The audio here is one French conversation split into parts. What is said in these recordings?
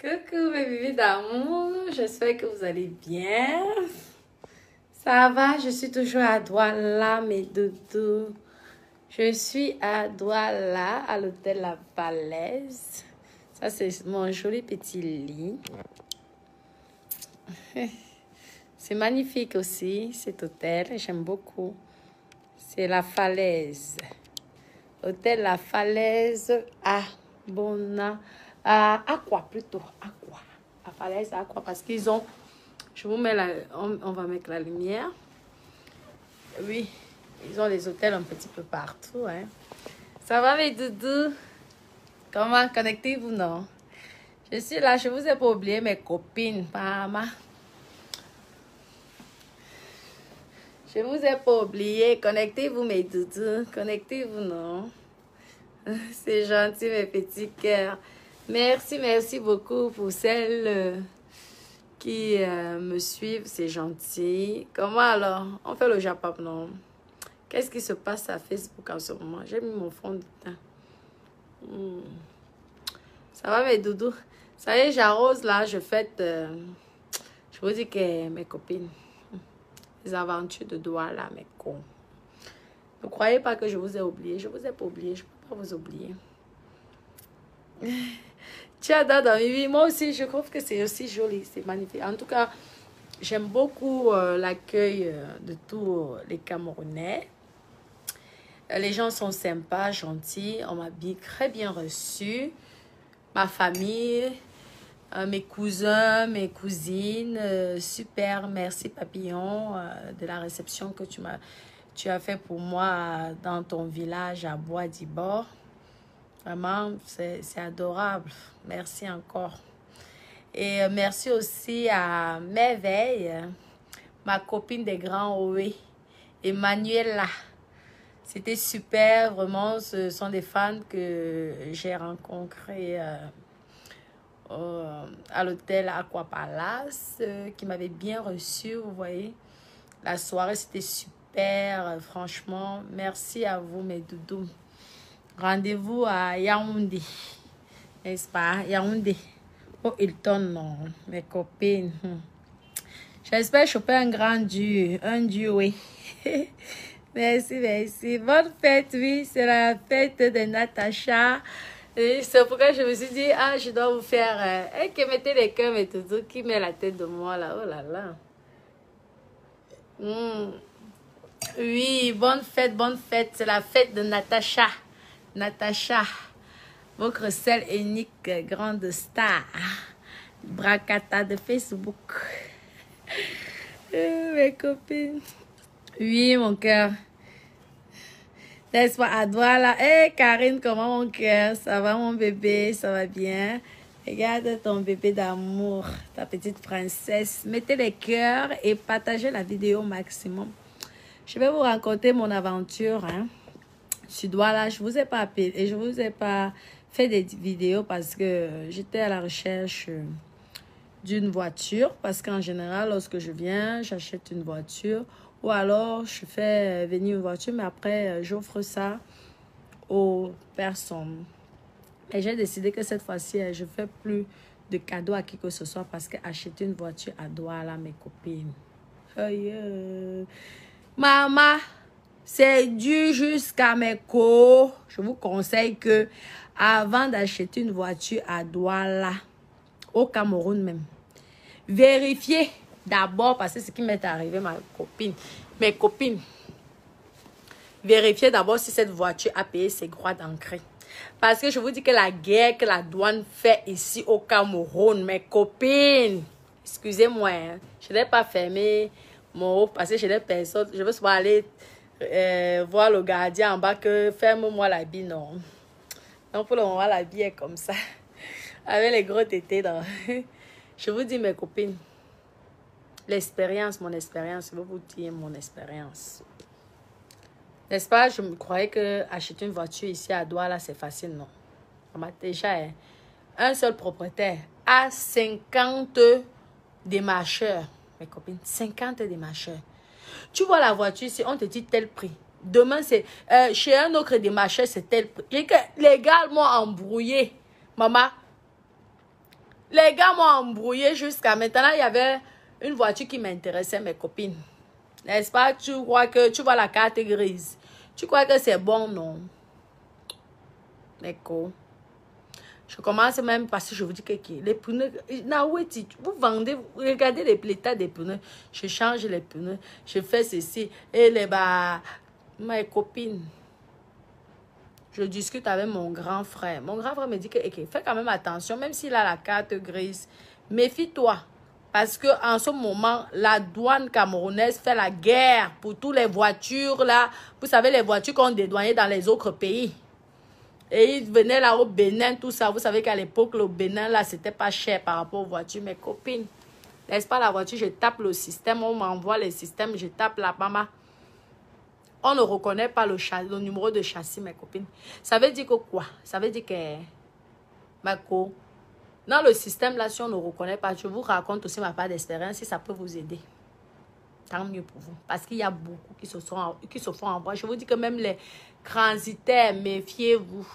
Coucou mes bébés d'amour, j'espère que vous allez bien. Ça va, je suis toujours à Douala, mes doudous. Je suis à Douala, à l'hôtel La Falaise. Ça, c'est mon joli petit lit. C'est magnifique aussi, cet hôtel. J'aime beaucoup. C'est La Falaise. Hôtel La Falaise à Bona. À Aqua plutôt. Aqua. La Falaise à Aqua parce qu'ils ont. Je vous mets la. On, on va mettre la lumière. Oui. Ils ont les hôtels un petit peu partout. Hein. Ça va, mes doudous? Comment connectez-vous, non? Je suis là, je vous ai pas oublié mes copines, maman. Je vous ai pas oublié. Connectez-vous, mes doudous. Connectez-vous, non? C'est gentil, mes petits cœurs. Merci, merci beaucoup pour celles euh, qui euh, me suivent. C'est gentil. Comment alors? On fait le Japon, non? Qu'est-ce qui se passe à Facebook en ce moment? J'ai mis mon fond de teint. Hmm. Ça va, mes doudous? Ça y est, j'arrose là. Je fête. euh, je vous dis que mes copines les aventures de Douala, mes cons. Ne croyez pas que je vous ai oublié. Je vous ai pas oublié. Je ne peux pas vous oublier. Vies. Moi aussi, je trouve que c'est aussi joli. C'est magnifique. En tout cas, j'aime beaucoup euh, l'accueil euh, de tous les Camerounais. Euh, Les gens sont sympas, gentils. On m'a bien, très bien reçu. Ma famille, euh, mes cousins, mes cousines. euh, super, merci Papillon euh, de la réception que tu m'as tu as fait pour moi euh, dans ton village à Bois d'Ibord. Vraiment, c'est adorable. Merci encore. Et euh, merci aussi à Merveille, euh, ma copine des grands OE, Emmanuela. C'était super, vraiment, ce sont des fans que j'ai rencontrés euh, au- à l'hôtel Aqua Palace, euh, qui m'avaient bien reçu, vous voyez. La soirée, c'était super, euh, franchement. Merci à vous, mes doudous. Rendez-vous à Yaoundé, n'est-ce pas? Yaoundé. Oh, Hilton, non, mes copines. hmm. J'espère choper un grand dieu, un dieu, oui. merci, merci. Bonne fête, oui, c'est la fête de Natacha. C'est pourquoi je me suis dit, ah, je dois vous faire. Et que mettez les cœurs, mes doudous, qui met la tête de moi là, oh là là. Hmm. Oui, bonne fête, bonne fête. C'est la fête de Natacha. Natacha, votre seule et unique grande star. Bracata de Facebook. Euh, Mes copines. Oui, mon cœur. N'est-ce pas, à Douala? Hé, Karine, comment mon cœur? Ça va, mon bébé? Ça va bien? Regarde ton bébé d'amour, ta petite princesse. Mettez les cœurs et partagez la vidéo au maximum. Je vais vous raconter mon aventure. Hein. Je dois là, je vous ai pas appelé et je vous ai pas fait des vidéos parce que j'étais à la recherche euh, d'une voiture. Parce qu'en général, lorsque je viens, j'achète une voiture ou alors je fais venir une voiture, mais après, euh, j'offre ça aux personnes. Et j'ai décidé que cette fois-ci, euh, je fais plus de cadeaux à qui que ce soit parce qu'acheter une voiture à Douala, mes copines. Aïe, euh. Maman, c'est dû jusqu'à mes co. Je vous conseille que avant d'acheter une voiture à Douala, au Cameroun même, vérifiez d'abord, parce que ce qui m'est arrivé, ma copine, mes copines, vérifiez d'abord si cette voiture a payé ses droits d'entrée. Parce que je vous dis que la guerre que la douane fait ici au Cameroun, mes copines, excusez-moi, hein, je n'ai pas fermé mon parce que je n'ai personne. Je veux soit aller euh, voir le gardien en bas que ferme-moi la bille, non. Donc pour le moment, la bille est comme ça. Avec les gros tétés dans. Je vous dis, mes copines, l'expérience, mon expérience, je vais vous dire mon expérience. N'est-ce pas? Je me croyais que acheter une voiture ici à Douala, c'est facile, non. On m'a déjà hein, un seul propriétaire à 50 démarcheurs. Mes copines, 50 démarcheurs. Tu vois la voiture ici, on te dit tel prix. Demain, c'est euh, chez un autre démarcheur, c'est tel prix. Les gars m'ont embrouillé. Maman, Les gars m'ont embrouillé jusqu'à maintenant. Il y avait une voiture qui m'intéressait, mes copines. N'est-ce pas? Tu crois que tu vois la carte grise. Tu crois que c'est bon, non? D'accord. Je commence même parce que je vous dis que les pneus, vous vendez, regardez les l'état des pneus. Je change les pneus, je fais ceci. Et les bah, mes copines, je discute avec mon grand frère. Mon grand frère me dit que fais quand même attention, même s'il a la carte grise, méfie-toi. Parce que en ce moment, la douane camerounaise fait la guerre pour toutes les voitures là. Vous savez, les voitures qu'on dédouanait dans les autres pays. Et ils venaient là au Bénin, tout ça. Vous savez qu'à l'époque, le Bénin, là, c'était pas cher par rapport aux voitures. Mes copines, n'est-ce pas la voiture, je tape le système, on m'envoie les systèmes, je tape la maman. On ne reconnaît pas le, le numéro de châssis, mes copines. Ça veut dire que quoi? Ça veut dire que, Marco, dans le système là, si on ne reconnaît pas, je vous raconte aussi ma part d'expérience, si ça peut vous aider. Tant mieux pour vous. Parce qu'il y a beaucoup qui se, sont, qui se font envoyer. Je vous dis que même les transitaires, méfiez-vous.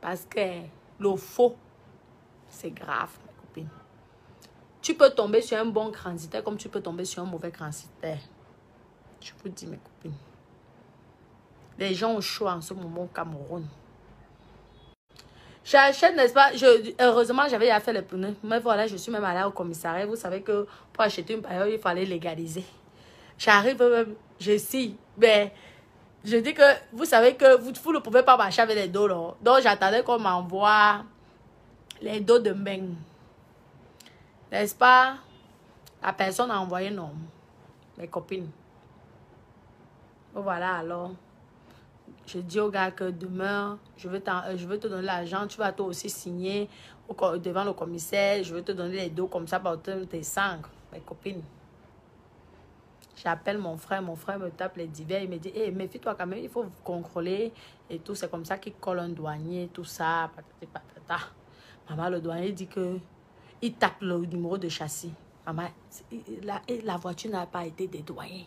Parce que le faux, c'est grave, mes copines. Tu peux tomber sur un bon transitaire comme tu peux tomber sur un mauvais transitaire. Je vous dis, mes copines. Les gens ont chaud en ce moment au Cameroun. J'achète, n'est-ce pas? Je, heureusement, j'avais déjà fait les pneus. Mais voilà, je suis même allée au commissariat. Vous savez que pour acheter une période, il fallait légaliser. J'arrive même, je suis, mais je dis que vous savez que vous, vous ne pouvez pas marcher avec les dos. Là. Donc, j'attendais qu'on m'envoie les dos de Meng. N'est-ce pas? La personne a envoyé non. Mes copines. Voilà alors. Je dis au gars que demain, je veux, euh, je veux te donner l'argent. Tu vas toi aussi signer devant le commissaire. Je veux te donner les dos comme ça pour tes sangs. Mes copines. J'appelle mon frère, mon frère me tape les divers, il me dit, hey, méfie-toi quand même, il faut contrôler et tout. C'est comme ça qu'il colle un douanier, tout ça, patata. Maman, le douanier dit que il tape le numéro de châssis. Maman, la, la voiture n'a pas été dédouanée.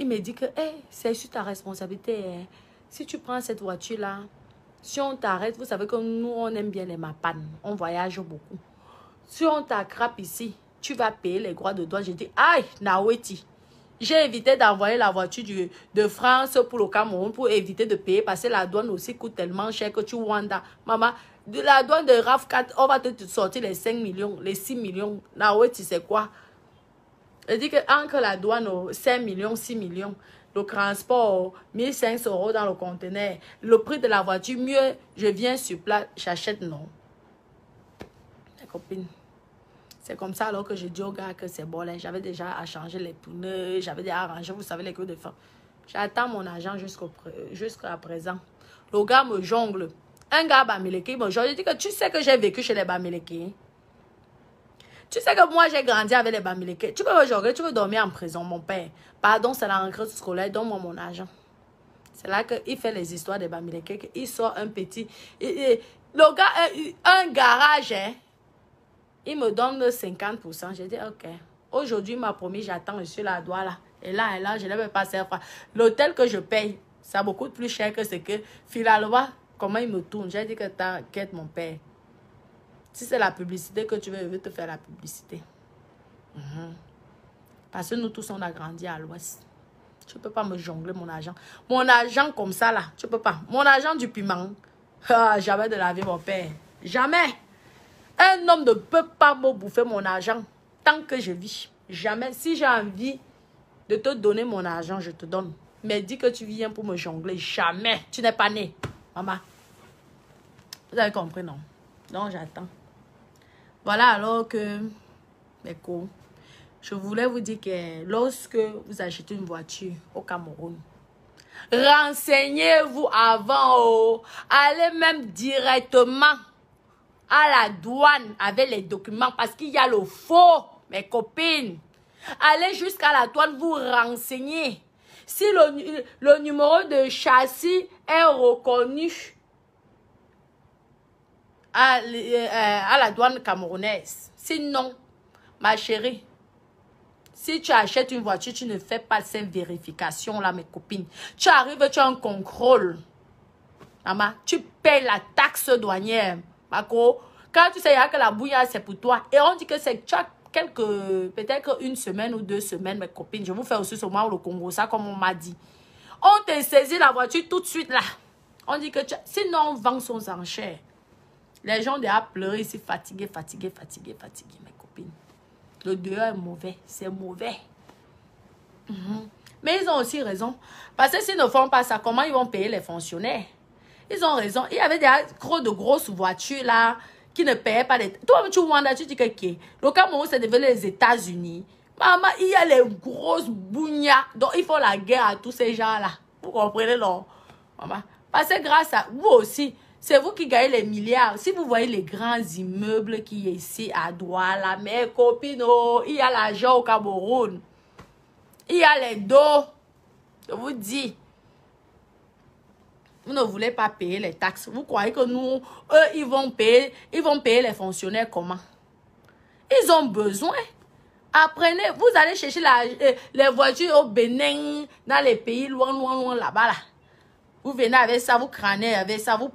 Il me dit que, hey, c'est sur ta responsabilité. Hein. Si tu prends cette voiture-là, si on t'arrête, vous savez que nous, on aime bien les mapanes. On voyage beaucoup. Si on t'attrape ici, tu vas payer les droits de douane. J'ai dit, aïe, Naweti. J'ai évité d'envoyer la voiture du, de France pour le Cameroun pour éviter de payer parce que la douane aussi coûte tellement cher que tu wanda. Maman, de la douane de RAF4, on va te sortir les 5 millions, les 6 millions. Naweti, c'est quoi? Elle dit que entre la douane, 5 millions, 6 millions, le transport, 1500 euros dans le conteneur, le prix de la voiture, mieux, je viens sur place, j'achète, non. La copine. C'est comme ça alors que je dis au gars que c'est bon. J'avais déjà à changer les pneus, j'avais déjà arrangé, vous savez, les queues de fin. J'attends mon argent jusqu'à présent. Le gars me jongle. Un gars Bamileke me jongle. Je dis que tu sais que j'ai vécu chez les Bamileke. Tu sais que moi, j'ai grandi avec les Bamileke. Tu peux jongler, tu veux dormir en prison, mon père. Pardon, c'est la rentrée scolaire, donne-moi mon argent. C'est là qu'il fait les histoires des Bamileke. Il sort un petit... le gars, un garage, hein. Il me donne 50%. J'ai dit, ok. Aujourd'hui, il m'a promis, j'attends, je suis là, doigt là. Et là, et là, je ne vais pas faire L'hôtel que je paye, ça beaucoup plus cher que ce que finalement, comment il me tourne? J'ai dit que t'inquiète, mon père. Si c'est la publicité que tu veux, je vais te faire la publicité. Mhm. Parce que nous tous, on a grandi à l'ouest. Tu ne peux pas me jongler mon argent. Mon argent comme ça, là, tu peux pas. Mon argent du piment. Ah, jamais de la vie, mon père. Jamais. Un homme ne peut pas me bouffer mon argent tant que je vis. Jamais. Si j'ai envie de te donner mon argent, je te donne. Mais dis que tu viens pour me jongler. Jamais. Tu n'es pas né. Maman. Vous avez compris, non? Donc, j'attends. Voilà alors que, mes co, je voulais vous dire que lorsque vous achetez une voiture au Cameroun, renseignez-vous avant. Oh. Allez même directement à la douane avec les documents parce qu'il y a le faux, mes copines. Allez jusqu'à la douane vous renseigner. Si le, le numéro de châssis est reconnu à, euh, à la douane camerounaise. Sinon, ma chérie, si tu achètes une voiture, tu ne fais pas cette vérification là, mes copines. Tu arrives, tu as un contrôle. Maman, tu payes la taxe douanière Bako, quand tu sais que la bouillade, c'est pour toi. Et on dit que c'est quelques, peut-être une semaine ou deux semaines, mes copines. Je vous fais aussi moment le Congo, ça, comme on m'a dit. On te saisit la voiture tout de suite là. On dit que sinon on vend son enchère. Les gens déjà pleuré ici, fatigués, fatigués, fatigués, fatigués, mes copines. Le dehors est mauvais, c'est mauvais. Mhm. Mais ils ont aussi raison. Parce que s'ils ne font pas ça, comment ils vont payer les fonctionnaires? Ils ont raison. Il y avait des gros de grosses voitures là qui ne payaient pas les... Toi, tu vois, tu dis que le Cameroun, c'est devenu les États-Unis. Maman, il y a les grosses bougnas. Donc, il faut la guerre à tous ces gens-là. Vous comprenez, non? Maman. Parce que grâce à vous aussi, c'est vous qui gagnez les milliards. Si vous voyez les grands immeubles qui est ici à Douala, mes copines, oh, il y a l'argent au Cameroun. Il y a les dos. Je vous dis. Vous ne voulez pas payer les taxes. Vous croyez que nous, eux, ils vont payer, ils vont payer les fonctionnaires comment? Ils ont besoin. Apprenez, vous allez chercher la, euh, les voitures au Bénin, dans les pays loin, loin, loin, là-bas, là. Vous venez avec ça, vous crânez avec ça, vous,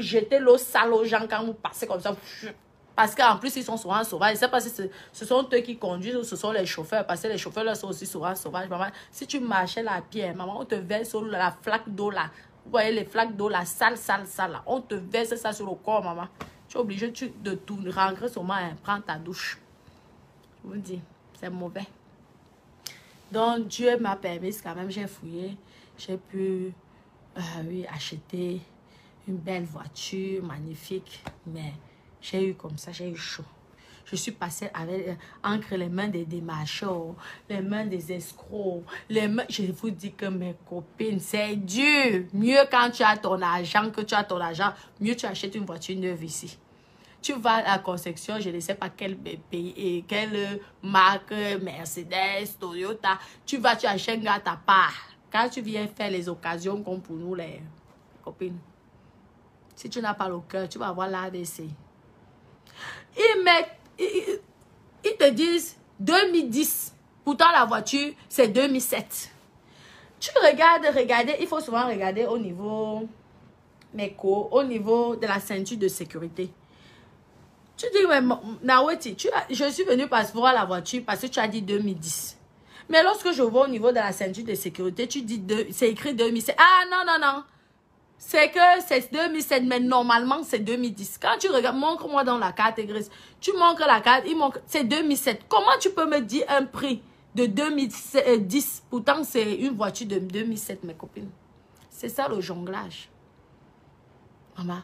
jetez l'eau sale aux gens quand vous passez comme ça. Parce qu'en plus, ils sont souvent sauvages. Je sais pas si ce sont eux qui conduisent ou ce sont les chauffeurs. Parce que les chauffeurs là, sont aussi souvent sauvages. Maman, si tu marchais la pierre, maman, on te verse la flaque d'eau là. Vous voyez les flaques d'eau là, sale, sale, sale là. On te verse ça sur le corps, maman. Tu es obligé de tout rentrer seulement et prendre ta douche. Je vous dis, c'est mauvais. Donc, Dieu m'a permis quand même, j'ai fouillé. J'ai pu euh, oui, acheter une belle voiture, magnifique. Mais j'ai eu comme ça, j'ai eu chaud. Je suis passée avec, euh, entre les mains des démarcheurs, les mains des escrocs, les mains... Je vous dis que mes copines, c'est dur. Mieux quand tu as ton argent, que tu as ton argent, mieux tu achètes une voiture neuve ici. Tu vas à la conception, je ne sais pas quel pays, quelle marque, Mercedes, Toyota. Tu vas, tu achètes à ta part. Quand tu viens faire les occasions comme pour nous, les copines, si tu n'as pas le cœur, tu vas avoir l'ADC. Ils, ils, te disent 2010. Pourtant, la voiture, c'est 2007. Tu regardes, regardez, il faut souvent regarder au niveau MECO, au niveau de la ceinture de sécurité. Tu dis, mais Naweti, je suis venu voir la voiture parce que tu as dit 2010. Mais lorsque je vois au niveau de la ceinture de sécurité, tu dis, c'est écrit 2007. Ah non, non, non. C'est que c'est 2007, mais normalement c'est 2010. Quand tu regardes, montre-moi dans la carte grise. Tu montres la carte, il montre, c'est 2007. Comment tu peux me dire un prix de 2010 Pourtant, c'est une voiture de 2007, mes copines. C'est ça le jonglage. Maman,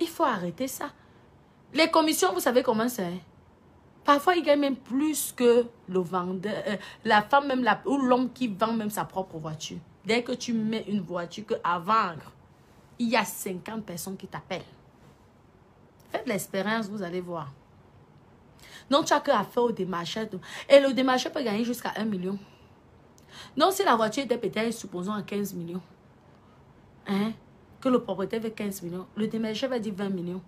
il faut arrêter ça. Les commissions, vous savez comment c'est Parfois, il gagne même plus que le vendeur, euh, la femme même, ou l'homme qui vend même sa propre voiture. Dès que tu mets une voiture à vendre, il y a 50 personnes qui t'appellent. Faites l'expérience, vous allez voir. Non, tu as qu'à faire au démarcheur. Et le démarcheur peut gagner jusqu'à 1 million. Non, si la voiture était peut-être, supposons, à 15 millions, hein, que le propriétaire veut 15 millions, le démarcheur va dire 20 millions.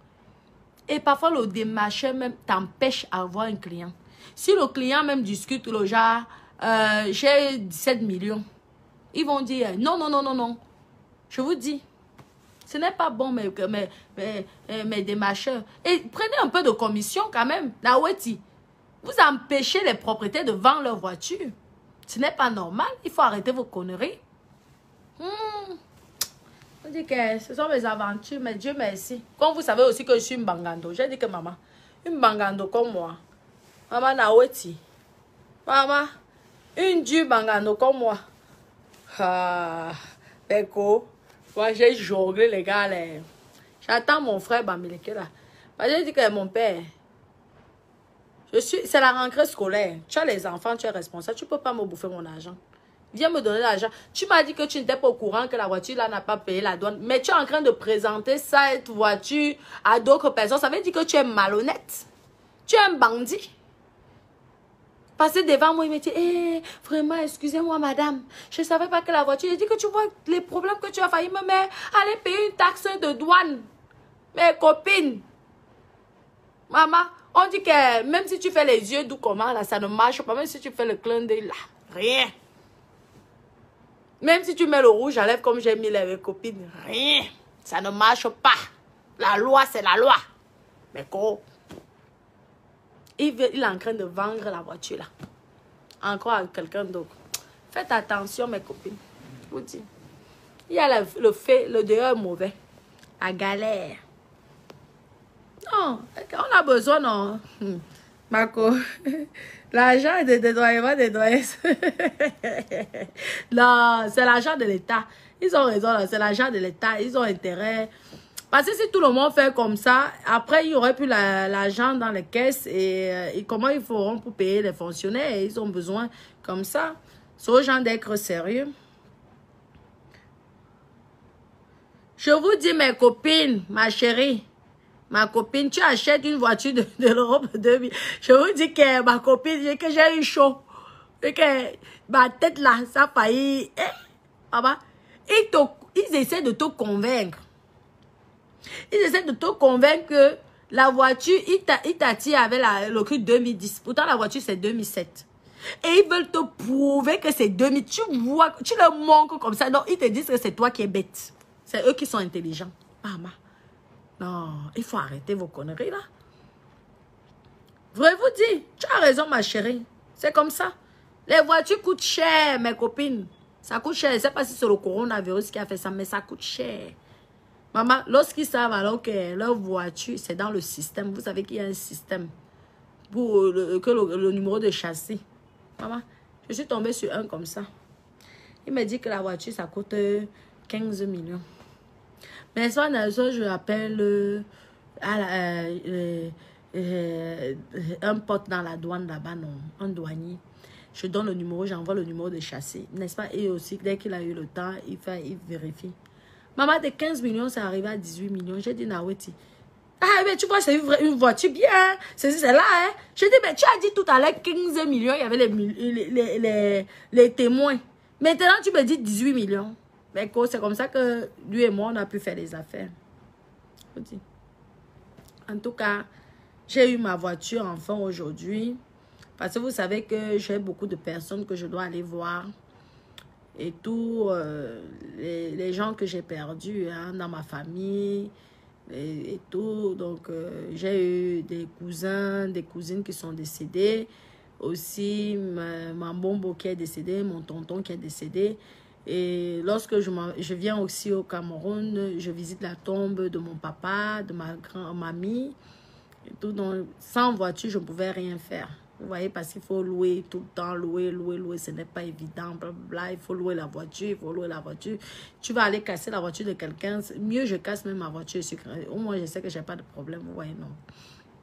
Et parfois, le démarcheur même t'empêche d'avoir un client. Si le client même discute le genre, euh, j'ai 17 millions, ils vont dire, non, non, non, non, non. Je vous dis, ce n'est pas bon, mes, mes, mes, mes, démarcheurs. Et prenez un peu de commission quand même. La vous empêchez les propriétaires de vendre leur voiture. Ce n'est pas normal. Il faut arrêter vos conneries. Hmm. On dit que ce sont mes aventures, mais Dieu merci. Comme vous savez aussi que je suis une bangando, j'ai dit que maman, une bangando comme moi, maman Naweti, maman, une dure bangando comme moi. Ah, Beko, moi j'ai jonglé les gars. J'attends mon frère Bamileke là. J'ai dit que mon père, je c'est la rentrée scolaire. Tu as les enfants, tu es responsable, tu ne peux pas me bouffer mon argent. Viens me donner l'argent. Tu m'as dit que tu n'étais pas au courant que la voiture là n'a pas payé la douane. Mais tu es en train de présenter cette voiture à d'autres personnes. Ça veut dire que tu es malhonnête. Tu es un bandit. Passer devant moi, il me dit, eh, vraiment, excusez-moi, madame. Je ne savais pas que la voiture. Il dit que tu vois les problèmes que tu as failli me mettre. Allez payer une taxe de douane. Mes copines. Maman, on dit que même si tu fais les yeux doux comment, là, ça ne marche pas. Même si tu fais le clin d'œil, là, rien. Même si tu mets le rouge à lèvres comme j'ai mis les copines, rien. Ça ne marche pas. La loi, c'est la loi. Mais quoi? Il, est en train de vendre la voiture là. Encore à quelqu'un d'autre. Faites attention, mes copines. Je vous dis. Il y a le, le fait, le dehors mauvais. La galère. Non, on a besoin, non? Hmm. Marco, l'argent de dédoyement des doyens. non, c'est l'argent de l'État. Ils ont raison, c'est l'argent de l'État. Ils ont intérêt. Parce que si tout le monde fait comme ça, après, il y aurait plus la- l'argent dans les caisses et, euh, et comment ils feront pour payer les fonctionnaires? Ils ont besoin comme ça. C'est aux gens d'être sérieux. Je vous dis, mes copines, ma chérie, ma copine, tu achètes une voiture de, de l'Europe 2000. Je vous dis que ma copine, que j'ai eu chaud. Et que ma tête là, ça a failli. Eh, papa, ils, ils essaient de te convaincre. Ils essaient de te convaincre que la voiture, ils t'attirent avec la, le cru 2010. Pourtant, la voiture, c'est 2007. Et ils veulent te prouver que c'est 2000. Tu vois, tu leur manques comme ça. Donc, ils te disent que c'est toi qui es bête. C'est eux qui sont intelligents. Maman. Non, il faut arrêter vos conneries là. Vais vous dire, tu as raison, ma chérie. C'est comme ça. Les voitures coûtent cher, mes copines. Ça coûte cher. Je ne sais pas si c'est le coronavirus qui a fait ça, mais ça coûte cher. Maman, lorsqu'ils savent alors que leur voiture, c'est dans le système, vous savez qu'il y a un système pour euh, le, que le, le numéro de châssis. Maman, je suis tombée sur un comme ça. Il me dit que la voiture, ça coûte euh, 15 millions. Mais soit je appelle euh, à euh, euh, un pote dans la douane là-bas, non, un douanier. Je donne le numéro, j'envoie le numéro de châssis. N'est-ce pas? Et aussi, dès qu'il a eu le temps, il fait, il vérifie. Maman, de 15 millions, c'est arrivé à 18 millions. J'ai dit, Naweti. Ah, mais tu vois, c'est une, voiture bien. hein. C'est là, hein. J'ai dit, mais tu as dit tout à l'heure 15 millions, il y avait les, les, les, les témoins. Maintenant, tu me dis 18 millions. Mais c'est comme ça que lui et moi, on a pu faire des affaires. En tout cas, j'ai eu ma voiture enfin aujourd'hui. Parce que vous savez que j'ai beaucoup de personnes que je dois aller voir. Et tout, euh, les, gens que j'ai perdus hein, dans ma famille et, tout. Donc, euh, j'ai eu des cousins, des cousines qui sont décédés. Aussi, ma, ma bombo qui est décédée, mon tonton qui est décédé. Et lorsque je, je viens aussi au Cameroun, je visite la tombe de mon papa, de ma grand-mamie. Tout, sans voiture, je ne pouvais rien faire. Vous voyez, parce qu'il faut louer tout le temps, louer, louer, louer, ce n'est pas évident, blablabla. Il faut louer la voiture, il faut louer la voiture. Tu vas aller casser la voiture de quelqu'un, mieux je casse même ma voiture. je Au moins, je sais que j'ai pas de problème, vous voyez, non.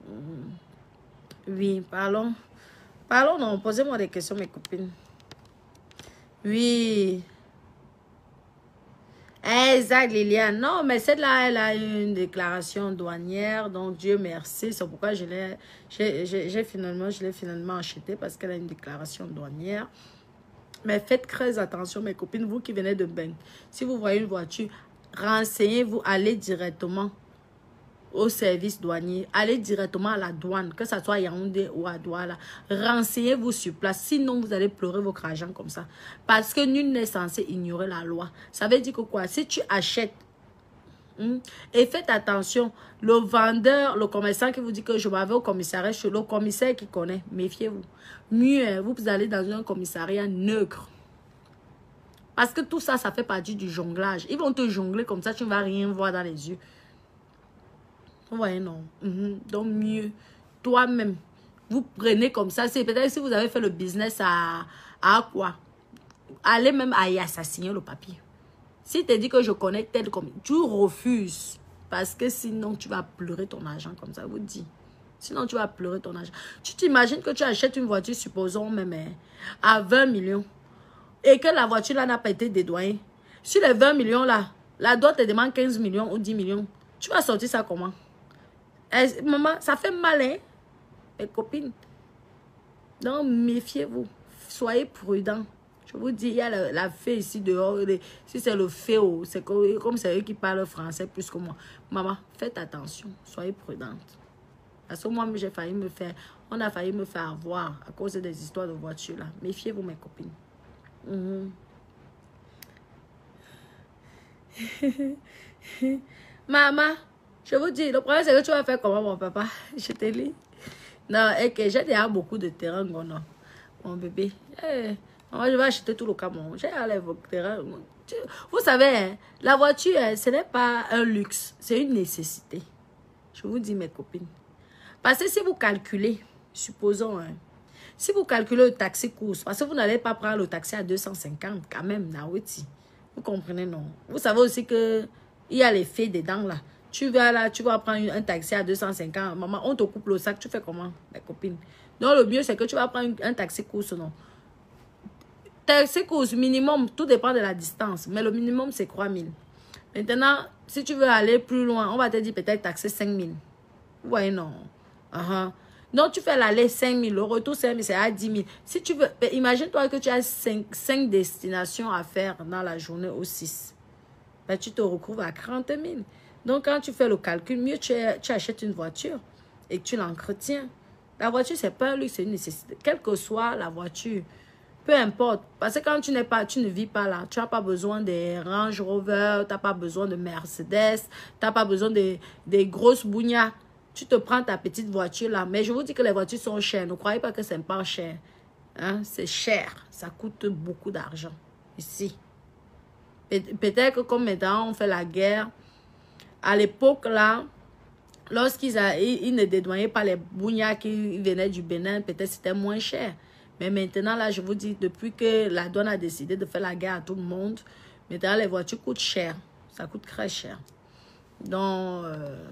Mm. Oui, parlons. Parlons, non, posez-moi des questions, mes copines. Oui. Exact, Liliane. Non, mais celle-là, elle a une déclaration douanière, donc Dieu merci. C'est pourquoi je l'ai, finalement, je l'ai finalement acheté parce qu'elle a une déclaration douanière. Mais faites très attention, mes copines, vous qui venez de Beng. Si vous voyez une voiture, renseignez-vous, allez directement au service douanier, allez directement à la douane, que ce soit à Yaoundé ou à Douala. Renseignez-vous sur place, sinon vous allez pleurer votre argent comme ça. Parce que nul n'est censé ignorer la loi. Ça veut dire que quoi? Si tu achètes, hmm, et faites attention, le vendeur, le commerçant qui vous dit que je m'avais au commissariat, chez le commissaire qui connaît, méfiez-vous. Mieux, hein, vous allez dans un commissariat neutre. Parce que tout ça, ça fait partie du jonglage. Ils vont te jongler comme ça, tu ne vas rien voir dans les yeux. Vous voyez, non. Mhm. Donc, mieux, toi-même, vous prenez comme ça. C'est peut-être si vous avez fait le business à, à quoi? Allez même à y assassiner le papier. Si tu dis que je connais tel comme... Tu refuses. Parce que sinon, tu vas pleurer ton argent comme ça, vous dis. Sinon, tu vas pleurer ton argent. Tu t'imagines que tu achètes une voiture, supposons même, hein, à 20 millions. Et que la voiture là n'a pas été dédouanée. Sur les 20 millions là, la dot te demande 15 millions ou 10 millions. Tu vas sortir ça comment? Maman, ça fait mal, hein, mes copines. Donc, méfiez-vous. Soyez prudents. Je vous dis, il y a la, fée ici dehors. si c'est le fée, oh, c'est comme c'est eux qui parlent français plus que moi. Maman, faites attention. Soyez prudente. Parce que moi, j'ai failli me faire, on a failli me faire avoir à cause des histoires de voiture là. Méfiez-vous, mes copines. Mhm. Maman, Je vous dis, le problème, c'est que tu vas faire comment, mon papa? Je te lis. Non, et que j'ai déjà beaucoup de terrain, non. Mon bébé. Eh, moi, je vais acheter tout le Cameroun. J'ai allé au terrain. Vous savez, hein, la voiture, hein, ce n'est pas un luxe, c'est une nécessité. Je vous dis, mes copines. Parce que si vous calculez, supposons, hein, si vous calculez le taxi course, parce que vous n'allez pas prendre le taxi à 250 quand même, Naweti. Vous comprenez, non? Vous savez aussi que il y a l'effet dedans là. Tu vas là, tu vas prendre un taxi à 250. Maman, on te coupe le sac, tu fais comment, mes copines? Donc, le mieux, c'est que tu vas prendre un taxi course, non? Taxi course, minimum, tout dépend de la distance. Mais le minimum, c'est 3000. Maintenant, si tu veux aller plus loin, on va te dire peut-être taxer 5000. Ouais, non. Uh -huh. Donc, tu fais l'aller 5 000, le retour 5 000, c'est à 10 000. Si tu veux, ben, imagine-toi que tu as 5, 5, destinations à faire dans la journée au 6. Ben, tu te retrouves à 40 000. Donc, quand tu fais le calcul, mieux tu, tu achètes une voiture et tu l'entretiens. La voiture, c'est pas un luxe, c'est une nécessité. Quelle que soit la voiture, peu importe. Parce que quand tu pas, tu ne vis pas là, tu n'as pas besoin des Range Rover, tu n'as pas besoin de Mercedes, tu n'as pas besoin des de grosses bougnas. Tu te prends ta petite voiture là. Mais je vous dis que les voitures sont chères. Ne croyez pas que c'est pas cher. Hein? C'est cher. Ça coûte beaucoup d'argent. Ici. Peut-être que comme maintenant on fait la guerre, à l'époque là, lorsqu'ils ils ne dédouanaient pas les bougnats qui venaient du Bénin, peut-être c'était moins cher. Mais maintenant là, je vous dis, depuis que la douane a décidé de faire la guerre à tout le monde, maintenant les voitures coûtent cher. Ça coûte très cher. Donc... Euh,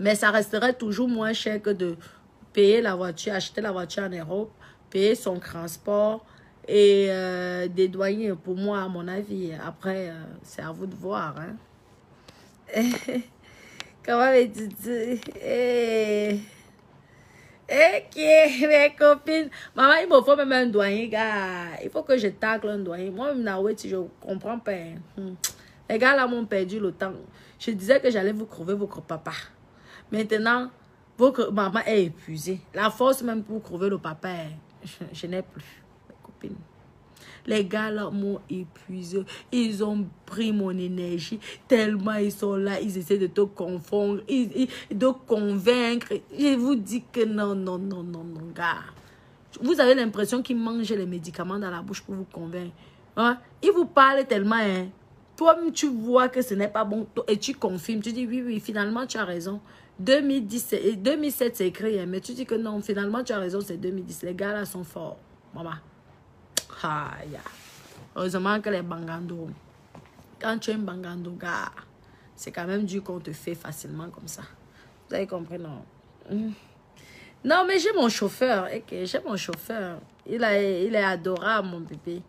mais ça resterait toujours moins cher que de payer la voiture, acheter la voiture en Europe, payer son transport et euh, dédouaner pour moi, à mon avis. Après, euh, c'est à vous de voir. Hein? Comment tu dis? Eh. Ok, mes copines. Maman, il me faut même un douanier, gars. Il faut que je tacle un douanier. Moi, même, je comprends pas. Hein. Hmm. Les gars, là, m'ont perdu le temps. Je disais que j'allais vous crever votre papa. Maintenant, votre maman est épuisée. La force même pour crever le papa, je, n'ai plus, mes copines. Les gars là m'ont épuisé. Ils ont pris mon énergie tellement ils sont là. Ils essaient de te confondre, de convaincre. Je vous dis que non, non, non, non, non, gars. Vous avez l'impression qu'ils mangent les médicaments dans la bouche pour vous convaincre. Hein? Ils vous parlent tellement. Hein? Toi, tu vois que ce n'est pas bon et tu confirmes. Tu dis oui, oui, finalement, tu as raison. 2017, 2007, c'est écrit, hein, mais tu dis que non, finalement, tu as raison, c'est 2010. Les gars là sont forts. Maman. Heureusement que les bangando, quand tu es un bangando, c'est quand même du qu'on te fait facilement comme ça. Vous avez compris, non? Hmm. Non, mais j'ai mon chauffeur. J'ai mon chauffeur. Il, il est adorable, mon bébé.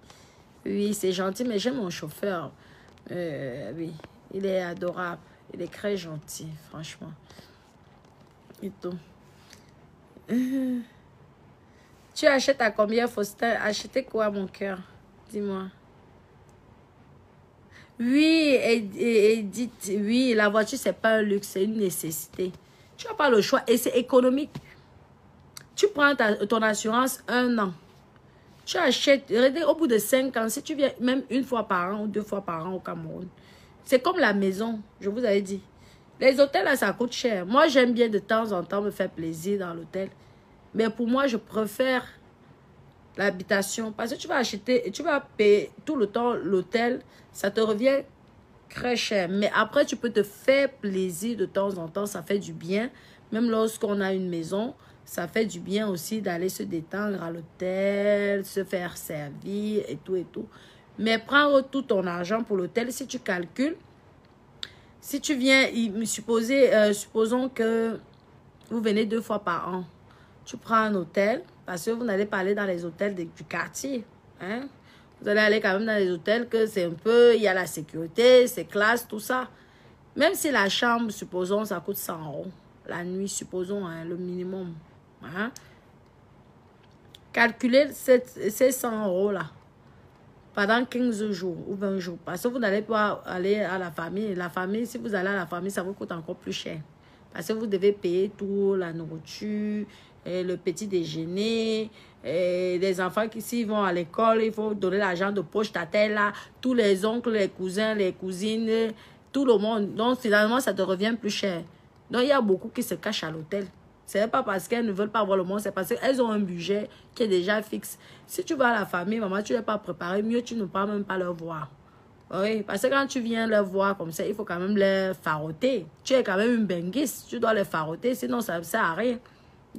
Oui, c'est gentil, mais j'ai mon chauffeur. Euh, oui, il est adorable. Il est très gentil, franchement et tout. Tu achètes à combien, Faustin? Acheter quoi, mon cœur? Dis-moi. Oui, et, dites, oui, la voiture, c'est pas un luxe, c'est une nécessité. Tu n'as pas le choix et c'est économique. Tu prends ton assurance un an. Tu achètes, au bout de cinq ans, si tu viens même une fois par an ou deux fois par an au Cameroun, c'est comme la maison, je vous avais dit. Les hôtels, là, ça coûte cher. Moi, j'aime bien de temps en temps me faire plaisir dans l'hôtel. Mais pour moi, je préfère l'habitation. Parce que tu vas acheter, tu vas payer tout le temps l'hôtel. Ça te revient très cher. Mais après, tu peux te faire plaisir de temps en temps. Ça fait du bien. Même lorsqu'on a une maison, ça fait du bien aussi d'aller se détendre à l'hôtel, se faire servir et tout et tout. Mais prendre tout ton argent pour l'hôtel, si tu calcules, si tu viens, supposer, euh, supposons que vous venez deux fois par an. Tu prends un hôtel, parce que vous n'allez pas aller dans les hôtels du quartier. Hein? Vous allez aller quand même dans les hôtels que c'est un peu, il y a la sécurité, c'est classe, tout ça. Même si la chambre, supposons, ça coûte 100 euros. La nuit, supposons, hein, le minimum. Hein? Calculez ces, ces 100 euros-là pendant 15 jours ou 20 jours. Parce que vous n'allez pas aller à la famille. La famille, si vous allez à la famille, ça vous coûte encore plus cher. Parce que vous devez payer tout, la nourriture, et le petit déjeuner, et les enfants qui s'ils vont à l'école, il faut donner l'argent de poche ta tête là. Tous les oncles, les cousins, les cousines, tout le monde. Donc, finalement, ça te revient plus cher. Donc, il y a beaucoup qui se cachent à l'hôtel. Ce n'est pas parce qu'elles ne veulent pas voir le monde, c'est parce qu'elles ont un budget qui est déjà fixe. Si tu vas à la famille, maman, tu n'es pas préparé, mieux tu ne peux même pas leur voir. Oui, parce que quand tu viens leur voir comme ça, il faut quand même les faroter. Tu es quand même une benguisse, tu dois les faroter, sinon ça ne sert à rien.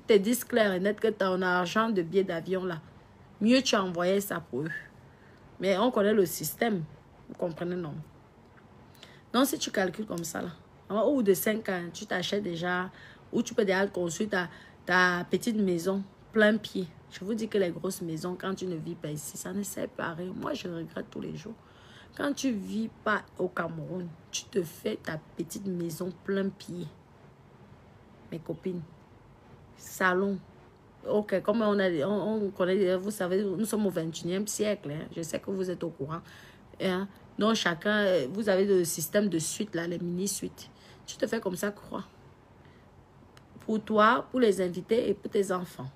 Te disent clair et net que ton argent de billet d'avion là, mieux tu envoyé ça pour eux. Mais on connaît le système, vous comprenez non? Donc si tu calcules comme ça là, au bout de 5 ans, tu t'achètes déjà, ou tu peux déjà construire ta, ta petite maison plein pied. Je vous dis que les grosses maisons, quand tu ne vis pas ici, ça ne sert pas à rien. Moi, je regrette tous les jours. Quand tu vis pas au Cameroun, tu te fais ta petite maison plein pied. Mes copines, salon. Ok, comme on, a, on, connaît, vous savez, nous sommes au 21e siècle. Hein. Je sais que vous êtes au courant. Hein. Donc, chacun, vous avez le système de suite, là, les mini-suites. Tu te fais comme ça, crois. Pour toi, pour les invités et pour tes enfants.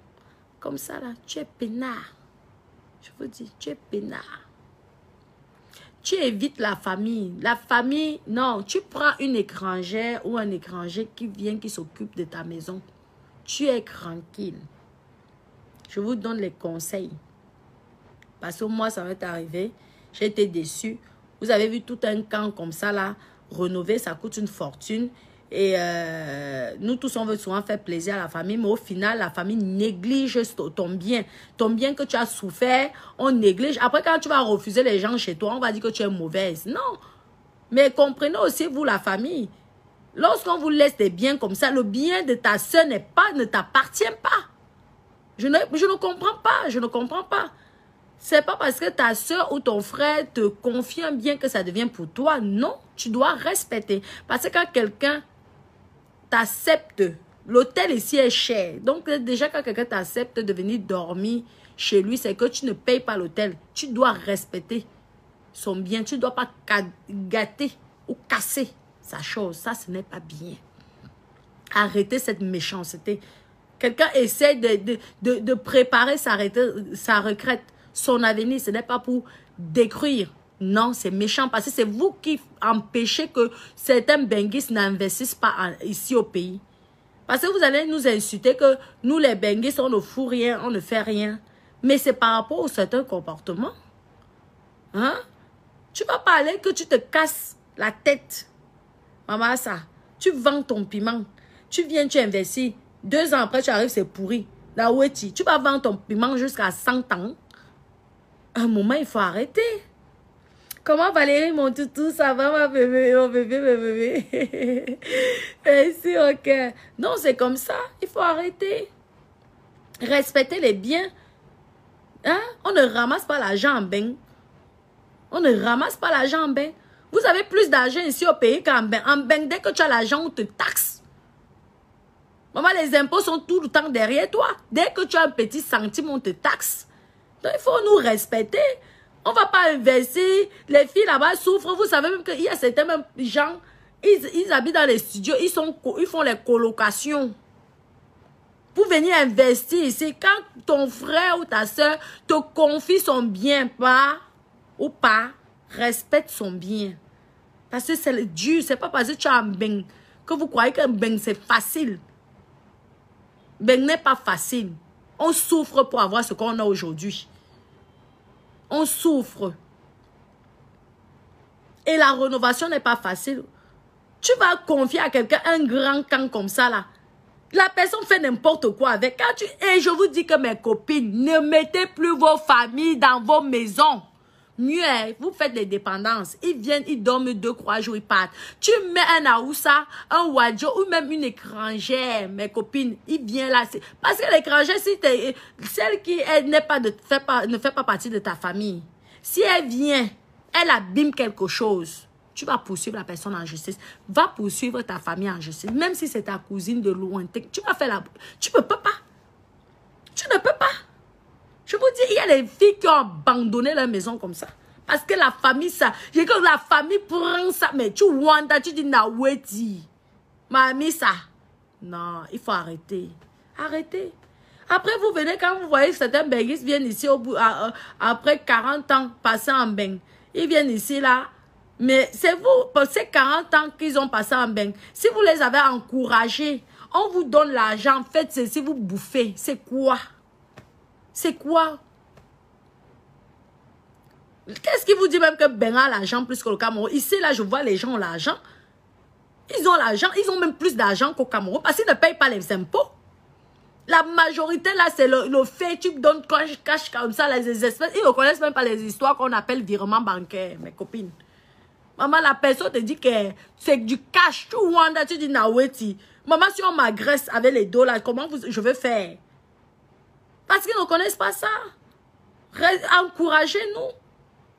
Comme ça, là, tu es peinard. Je vous dis, tu es peinard tu évites la famille. La famille, non, tu prends une étrangère ou un étranger qui vient, qui s'occupe de ta maison. Tu es tranquille. Je vous donne les conseils. Parce que moi, ça m'est arrivé. J'ai été déçue. Vous avez vu tout un camp comme ça, là, rénover, ça coûte une fortune. Et euh, nous tous, on veut souvent faire plaisir à la famille, mais au final, la famille néglige ton bien. Ton bien que tu as souffert, on néglige. Après, quand tu vas refuser les gens chez toi, on va dire que tu es mauvaise. Non. Mais comprenez aussi, vous, la famille, lorsqu'on vous laisse des biens comme ça, le bien de ta soeur n'est pas, ne t'appartient pas. Je ne, je ne comprends pas, je ne comprends pas. C'est pas parce que ta soeur ou ton frère te confie un bien que ça devient pour toi. Non, tu dois respecter. Parce que quand quelqu'un t'accepte. L'hôtel ici est cher. Donc, déjà, quand quelqu'un t'accepte de venir dormir chez lui, c'est que tu ne payes pas l'hôtel. Tu dois respecter son bien. Tu ne dois pas gâter ou casser sa chose. Ça, ce n'est pas bien. Arrêtez cette méchanceté. Quelqu'un essaie de, de, de, préparer sa, sa retraite, son avenir. Ce n'est pas pour détruire non, c'est méchant parce que c'est vous qui empêchez que certains benguistes n'investissent pas ici au pays. Parce que vous allez nous insulter que nous, les benguistes, on ne fout rien, on ne fait rien. Mais c'est par rapport à certains comportements. Hein? Tu vas parler que tu te casses la tête. Maman, ça. Tu vends ton piment. Tu viens, tu investis. Deux ans après, tu arrives, c'est pourri. La tu, tu vas vendre ton piment jusqu'à 100 ans. un moment, il faut arrêter. Comment Valérie, mon toutou, ça va ma bébé, mon bébé, mon bébé. Merci, ok. Non, c'est comme ça. Il faut arrêter. Respecter les biens. Hein? On ne ramasse pas l'argent en. On ne ramasse pas l'argent en. Vous avez plus d'argent ici au pays qu'en bain. En dès que tu as l'argent, on te taxe. Maman, les impôts sont tout le temps derrière toi. Dès que tu as un petit centime, on te taxe. Donc, il faut nous respecter. On va pas investir. Les filles là-bas souffrent. Vous savez même qu'il y a certains gens, ils, habitent dans les studios, ils, sont, ils font les colocations. Pour venir investir ici, quand ton frère ou ta soeur te confie son bien, pas ou pas, respecte son bien. Parce que c'est dur, c'est pas parce que tu as un bain que vous croyez qu'un bain c'est facile. Bain n'est pas facile. On souffre pour avoir ce qu'on a aujourd'hui on souffre. Et la rénovation n'est pas facile. Tu vas confier à quelqu'un un grand camp comme ça là. La personne fait n'importe quoi avec. Quand. Et je vous dis que mes copines, ne mettez plus vos familles dans vos maisons. Mieux, hein, vous faites des dépendances. Ils viennent, ils dorment deux, trois jours, ils partent. Tu mets un Aoussa, un Wadjo ou même une étrangère, mes copines, ils viennent là. Parce que l'étranger, si celle qui n'est pas pas, ne fait pas partie de ta famille, si elle vient, elle abîme quelque chose, tu vas poursuivre la personne en justice. Va poursuivre ta famille en justice. Même si c'est ta cousine de loin, tu vas faire la... Tu ne peux pas. Tu ne peux pas. Je vous dis, il y a des filles qui ont abandonné leur maison comme ça. Parce que la famille, ça, j'ai que la famille prend ça, mais tu wanda, tu dis na wedi. Mamie, ça. Non, il faut arrêter. Arrêtez. Après, vous venez, quand vous voyez certains benguistes viennent ici bout, après 40 ans passés en beng, ils viennent ici là, Mais c'est vous, pour ces 40 ans qu'ils ont passé en bain, si vous les avez encouragés, on vous donne l'argent, faites si vous bouffez. C'est quoi? C'est quoi? Qu'est-ce qui vous dit même que Ben a l'argent plus que le Cameroun? Ici, là, je vois les gens ont l'argent. Ils ont l'argent, ils ont même plus d'argent qu'au Cameroun parce qu'ils ne payent pas les impôts. La majorité, là, c'est le, fait, tu donnes cash, comme ça, les espèces. Ils ne connaissent même pas les histoires qu'on appelle virement bancaire, mes copines. Maman, la personne te dit que c'est du cash. Tu wanda, tu dis naweti. Maman, si on m'agresse avec les dollars, comment je vais faire? Parce qu'ils ne connaissent pas ça. Encouragez-nous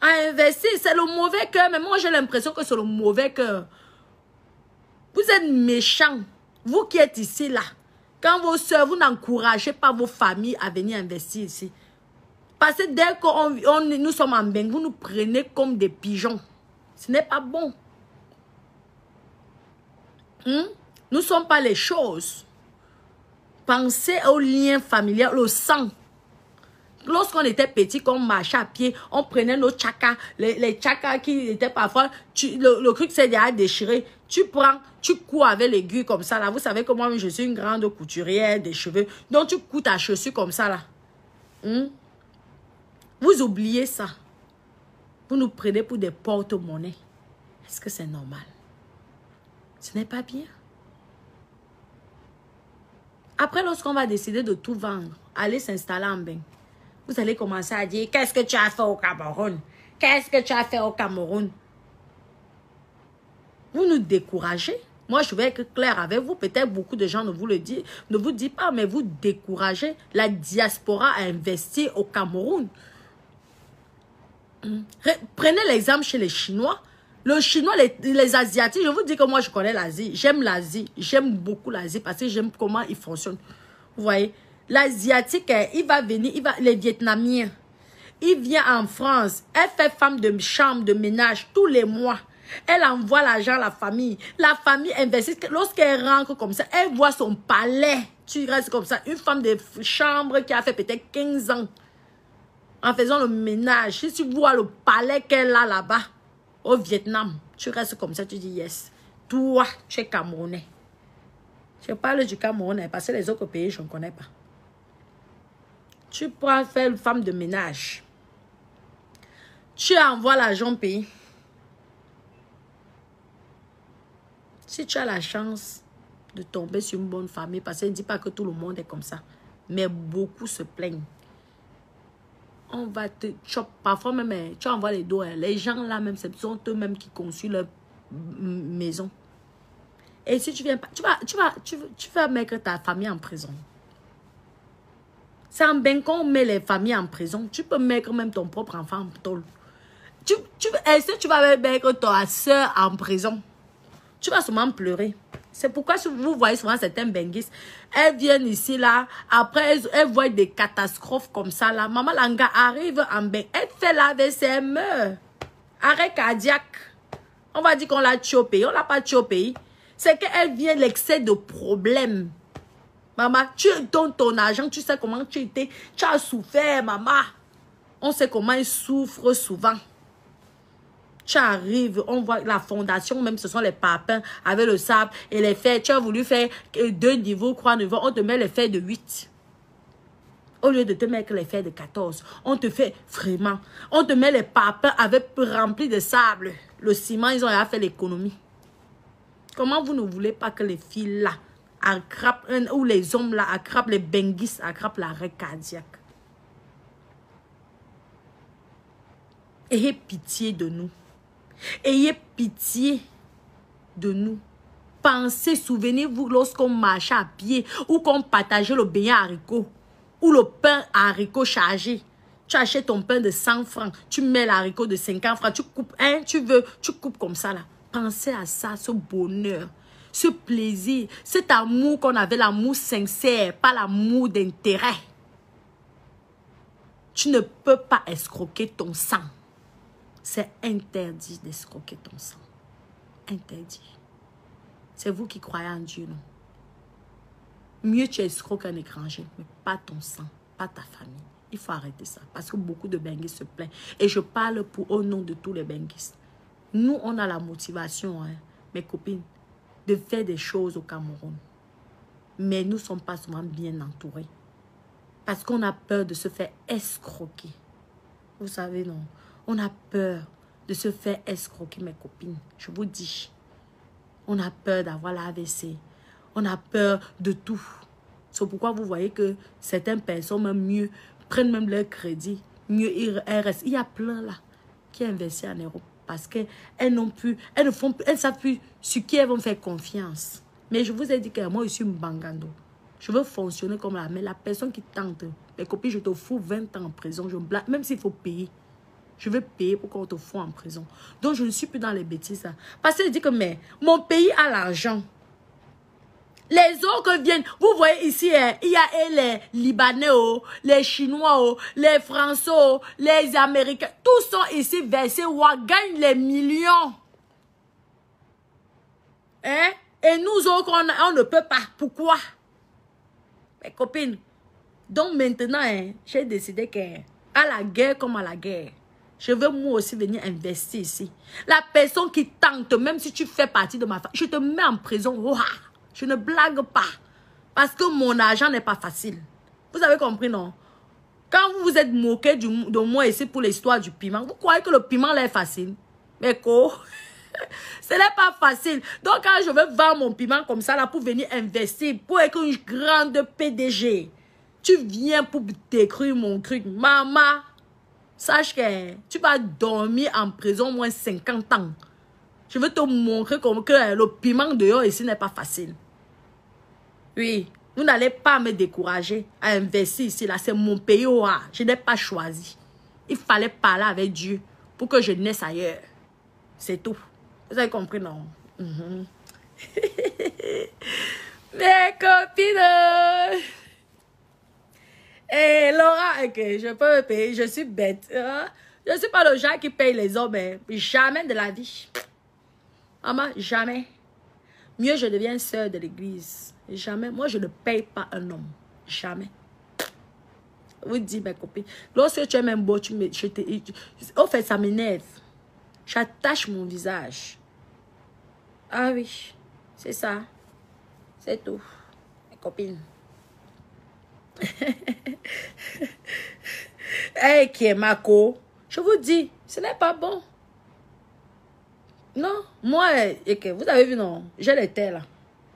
à investir. C'est le mauvais cœur. Mais moi, j'ai l'impression que c'est le mauvais cœur. Vous êtes méchants. Vous qui êtes ici, là. Quand vos soeurs, vous n'encouragez pas vos familles à venir investir ici. Parce que dès que nous sommes en bain, vous nous prenez comme des pigeons. Ce n'est pas bon. Hmm? Nous ne sommes pas les choses. Pensez au lien familial, au sang. Lorsqu'on était petit, qu'on marchait à pied, on prenait nos tchakas, les, les tchakas qui étaient parfois, le, le truc s'est déjà déchiré. Tu prends, tu couds avec l'aiguille comme ça là. Vous savez que moi, je suis une grande couturière des cheveux. Donc, tu couds ta chaussure comme ça là. Hmm? Vous oubliez ça. Vous nous prenez pour des porte-monnaies. Est-ce que c'est normal? Ce n'est pas bien. Après, lorsqu'on va décider de tout vendre, aller s'installer en bain, vous allez commencer à dire, qu'est-ce que tu as fait au Cameroun? Qu'est-ce que tu as fait au Cameroun? Vous nous découragez. Moi, je vais être clair avec vous. Peut-être beaucoup de gens ne vous le disent, disent pas, mais vous découragez la diaspora à investir au Cameroun. Prenez l'exemple chez les Chinois. Le Chinois, les, Asiatiques, je vous dis que moi, je connais l'Asie. J'aime l'Asie. J'aime beaucoup l'Asie parce que j'aime comment ils fonctionnent. Vous voyez, l'Asiatique, hein, il va venir, il va, les Vietnamiens, il vient en France. Elle fait femme de chambre, de ménage tous les mois. Elle envoie l'argent à la famille. La famille investit. Lorsqu'elle rentre comme ça, elle voit son palais. Tu restes comme ça. Une femme de chambre qui a fait peut-être 15 ans en faisant le ménage, si tu vois le palais qu'elle a là-bas, au Vietnam, tu restes comme ça, tu dis yes. Toi, tu es Camerounais. Je parle du Camerounais parce que les autres pays, je ne connais pas. Tu prends faire une femme de ménage. Tu envoies l'argent au pays. Si tu as la chance de tomber sur une bonne famille, parce que ne dit pas que tout le monde est comme ça, mais beaucoup se plaignent on va te chop. Parfois même, eh, tu envoies les doigts. Les gens là même, ce sont eux-mêmes qui construisent leur maison. Et si tu viens pas, tu vas, tu vas, tu, vas mettre ta famille en prison. C'est un bien qu'on met les familles en prison. Tu peux mettre même ton propre enfant en tôle. Tu, tu, est-ce que tu vas mettre ta soeur en prison? Tu vas sûrement pleurer. C'est pourquoi vous voyez souvent certains benguistes, elles viennent ici, là, après, elles, voient des catastrophes comme ça, là. Maman Langa arrive en bain, elle fait la WC, meurt. Arrêt cardiaque. On va dire qu'on l'a pays. On l'a pas pays. C'est qu'elle vient l'excès de problèmes. Maman, tu donnes ton argent, tu sais comment tu étais. Tu as souffert, maman. On sait comment ils souffrent souvent tu arrives, on voit la fondation, même ce sont les papins avec le sable et les fers. Tu as voulu faire deux niveaux, trois niveaux, on te met les fers de 8. Au lieu de te mettre les fers de 14, on te fait vraiment. On te met les papins avec remplis de sable. Le ciment, ils ont fait l'économie. Comment vous ne voulez pas que les filles là attrapent, ou les hommes là attrapent les benguis, attrapent l'arrêt cardiaque? Ayez pitié de nous. Ayez pitié de nous. Pensez, souvenez-vous lorsqu'on marchait à pied ou qu'on partageait le beignet haricot ou le pain haricot chargé. Tu achètes ton pain de 100 francs, tu mets l'haricot de 50 francs, tu coupes, hein, tu veux, tu coupes comme ça là. Pensez à ça, ce bonheur, ce plaisir, cet amour qu'on avait, l'amour sincère, pas l'amour d'intérêt. Tu ne peux pas escroquer ton sang. C'est interdit d'escroquer ton sang. Interdit. C'est vous qui croyez en Dieu, non? Mieux tu escroques un étranger, mais pas ton sang, pas ta famille. Il faut arrêter ça. Parce que beaucoup de benguistes se plaignent. Et je parle pour au nom de tous les benguistes. Nous, on a la motivation, hein, mes copines, de faire des choses au Cameroun. Mais nous ne sommes pas souvent bien entourés. Parce qu'on a peur de se faire escroquer. Vous savez, non? On a peur de se faire escroquer, mes copines. Je vous dis. On a peur d'avoir la AVC. On a peur de tout. C'est pourquoi vous voyez que certaines personnes, même mieux, prennent même leur crédit. Mieux, restent. Il y a plein là qui investissent en Europe parce qu'elles n'ont plus, elles ne font elles savent plus sur qui elles vont faire confiance. Mais je vous ai dit que moi, je suis une bangando. Je veux fonctionner comme la, mais la personne qui tente, les copines, je te fous 20 ans en prison, je blague, même s'il faut payer. Je vais payer pour qu'on te fout en prison. Donc, je ne suis plus dans les bêtises. Hein. Parce que dit que, mais, mon pays a l'argent. Les autres viennent, vous voyez ici, hein, il y a les Libanais, oh, les Chinois, oh, les Français, oh, les Américains. Tous sont ici versés ou gagnent les millions. Hein? Et nous autres, on, ne peut pas. Pourquoi? Mes copines. Donc maintenant, hein, j'ai décidé que à la guerre comme à la guerre, je veux moi aussi venir investir ici. La personne qui tente, même si tu fais partie de ma famille, je te mets en prison. Je ne blague pas. Parce que mon argent n'est pas facile. Vous avez compris, non? Quand vous vous êtes moqué de moi ici pour l'histoire du piment, vous croyez que le piment est facile? Mais quoi? Ce n'est pas facile. Donc, quand je veux vendre mon piment comme ça, là, pour venir investir, pour être une grande PDG, tu viens pour décrire mon truc. Maman, sache que tu vas dormir en prison moins 50 ans. Je veux te montrer comme que le piment dehors ici n'est pas facile. Oui, vous n'allez pas me décourager à investir ici. C'est mon pays. Je n'ai pas choisi. Il fallait parler avec Dieu pour que je naisse ailleurs. C'est tout. Vous avez compris, non? Mhm. Mes copines! Ok, je peux payer, je suis bête. Hein? Je ne suis pas le genre qui paye les hommes, mais jamais de la vie. Maman, jamais. Mieux, je deviens sœur de l'église. Jamais. Moi, je ne paye pas un homme. Jamais. Vous dites, mes copines, lorsque tu es même beau, tu me, je te, au fait, ça m'énerve. J'attache mon visage. Ah oui, c'est ça. C'est tout. Mes copines. hey, qui est Mako, je vous dis, ce n'est pas bon. Non, moi, et vous avez vu, non, j'ai les là.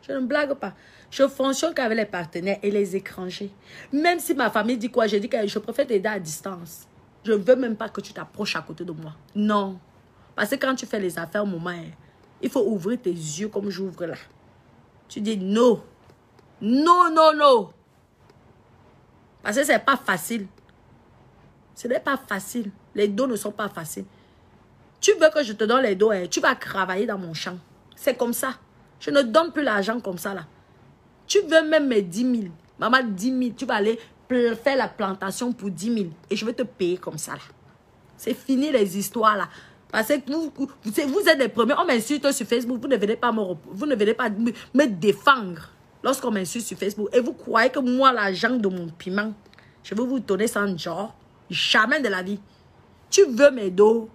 Je ne blague pas. Je fonctionne qu'avec les partenaires et les étrangers. Même si ma famille dit quoi, je dis que je préfère t'aider à distance. Je ne veux même pas que tu t'approches à côté de moi. Non. Parce que quand tu fais les affaires au moment, il faut ouvrir tes yeux comme j'ouvre là. Tu dis non. Non, non, non. Parce que ce n'est pas facile. Ce n'est pas facile. Les dos ne sont pas faciles. Tu veux que je te donne les dos, hein? tu vas travailler dans mon champ. C'est comme ça. Je ne donne plus l'argent comme ça là. Tu veux même mes 10 000. Maman, 10 000. Tu vas aller faire la plantation pour 10 000. Et je vais te payer comme ça là. C'est fini les histoires là. Parce que vous, êtes les premiers. On m'insulte sur Facebook. Vous ne venez pas me, vous ne venez pas me, défendre lorsqu'on m'insulte sur Facebook. Et vous croyez que moi, l'argent de mon piment, je vais vous donner sans genre. Jamais de la vie. Tu veux mes dos,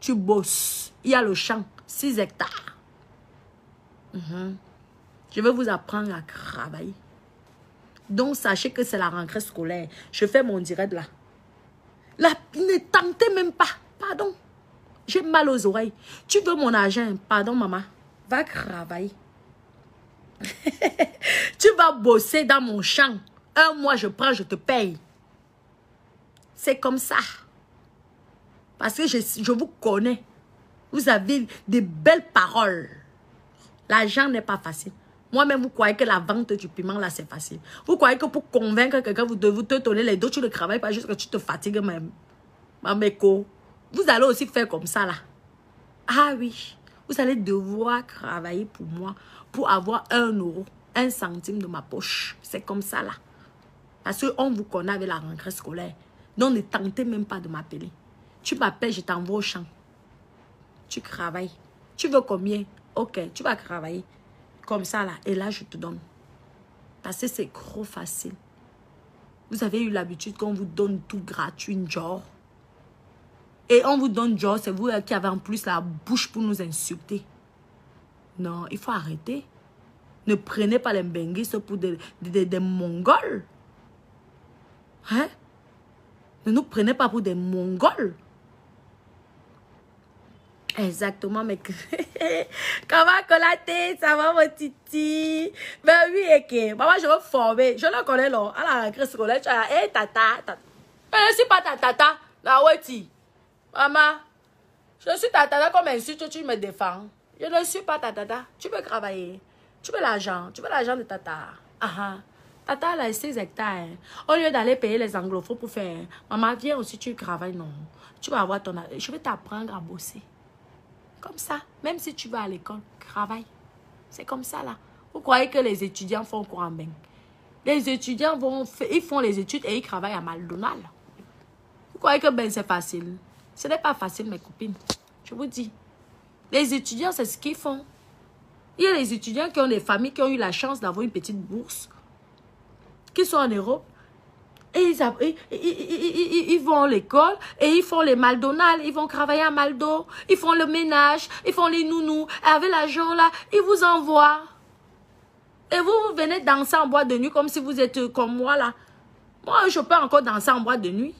tu bosses. Il y a le champ, 6 hectares. Mhm. Je vais vous apprendre à travailler. Donc, sachez que c'est la rentrée scolaire. Je fais mon direct là. Là, ne tentez même pas. Pardon. J'ai mal aux oreilles. Tu veux mon argent? Pardon, maman. Va travailler. tu vas bosser dans mon champ. Un mois, je prends, je te paye. C'est comme ça. Parce que je, je vous connais. Vous avez des belles paroles. L'argent n'est pas facile. Moi-même, vous croyez que la vente du piment, là, c'est facile. Vous croyez que pour convaincre quelqu'un, vous devez te donner les dos, tu ne travailles pas jusqu'à que tu te fatigues même. Mameko, vous allez aussi faire comme ça, là. Ah oui, vous allez devoir travailler pour moi pour avoir un euro, un centime de ma poche. C'est comme ça, là. Parce qu'on vous connaît avec la rentrée scolaire. Donc, ne tentez même pas de m'appeler. Tu m'appelles, je t'envoie au champ. Tu travailles. Tu veux combien? Ok, tu vas travailler. Comme ça, là. Et là, je te donne. Parce que c'est trop facile. Vous avez eu l'habitude qu'on vous donne tout gratuit, genre. Et on vous donne job, c'est vous qui avez en plus la bouche pour nous insulter. Non, il faut arrêter. Ne prenez pas les benguistes pour des, des, Mongols. Hein? Ne nous prenez pas pour des Mongols. Exactement, mais comment collater, ça va mon titi? Ben oui, ok. Maman, je veux former. Je le connais là. À la rentrée scolaire, tu as, hé, tata, tata. Je ne suis pas ta tata. La ouati. Maman, je suis ta tata comme insulte, tu me défends. Je ne suis pas ta tata. Tu veux travailler. Tu veux l'argent. Tu veux l'argent de tata. Ah ah. Tata, elle a 6 hectares. Hein. Au lieu d'aller payer les anglophones pour faire, maman, viens aussi, tu travailles. Non. Tu vas avoir ton... Je vais t'apprendre à bosser. Comme ça. Même si tu vas à l'école, travaille. C'est comme ça, là. Vous croyez que les étudiants font quoi en? Les étudiants vont, ils font les études et ils travaillent à McDonald's. Vous croyez que ben c'est facile? Ce n'est pas facile, mes copines. Je vous dis. Les étudiants, c'est ce qu'ils font. Il y a les étudiants qui ont des familles qui ont eu la chance d'avoir une petite bourse, qui sont en Europe. Et ils, ils, vont à l'école et ils font les McDonald's, ils vont travailler à Maldo, ils font le ménage, ils font les nounous. Et avec l'argent là, ils vous envoient. Et vous, vous venez danser en boîte de nuit comme si vous êtes comme moi là. Moi, je peux encore danser en boîte de nuit.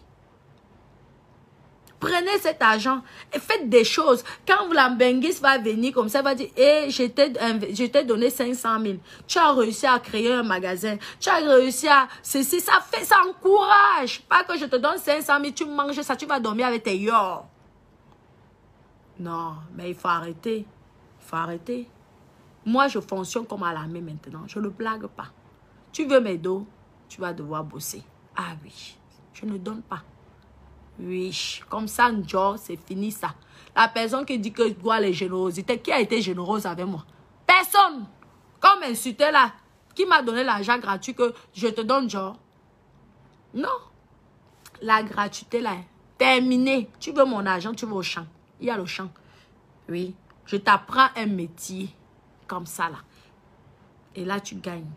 Prenez cet argent et faites des choses. Quand la va venir comme ça, va dire, eh, je t'ai donné 500 000. Tu as réussi à créer un magasin. Tu as réussi à... Ceci, ça fait, ça encourage. Pas que je te donne 500 000, tu manges ça, tu vas dormir avec tes yor. Non, mais il faut arrêter. Il faut arrêter. Moi, je fonctionne comme à la main maintenant. Je ne blague pas. Tu veux mes dos, tu vas devoir bosser. Ah oui, je ne donne pas. Oui, comme ça, Joe, c'est fini ça. La personne qui dit que je dois les générosités, qui a été généreuse avec moi? Personne. Comme insulté là, qui m'a donné l'argent gratuit que je te donne, Joe Non. La gratuité là, terminé. Tu veux mon argent, tu vas au champ. Il y a le champ. Oui. Je t'apprends un métier comme ça là. Et là, tu gagnes.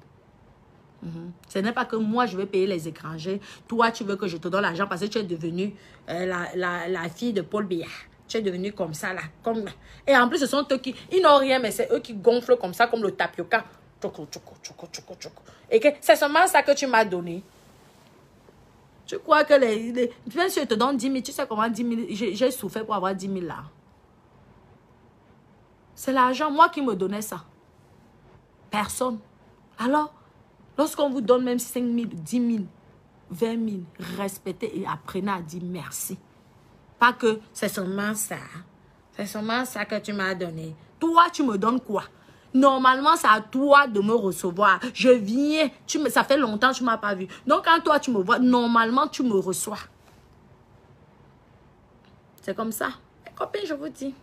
Mhm. Ce n'est pas que moi, je vais payer les étrangers. Toi, tu veux que je te donne l'argent parce que tu es devenue euh, la, la, la, fille de Paul Biya. Tu es devenue comme ça, là. Comme... Et en plus, ce sont eux qui... Ils n'ont rien, mais c'est eux qui gonflent comme ça, comme le tapioca. Et que c'est seulement ça que tu m'as donné. Tu crois que les, les... Bien sûr, je te donne 10 000. Tu sais comment 10 000... J'ai souffert pour avoir 10 000 là. C'est l'argent, moi qui me donnais ça. Personne. Alors, Lorsqu'on vous donne même 5 000, 10 000, 20 000, respectez et apprenez à dire merci. Pas que c'est seulement ça. C'est seulement ça que tu m'as donné. Toi, tu me donnes quoi? Normalement, c'est à toi de me recevoir. Je viens, tu me, ça fait longtemps que tu ne m'as pas vu. Donc, quand toi, tu me vois, normalement, tu me reçois. C'est comme ça. Mes copines, je vous dis.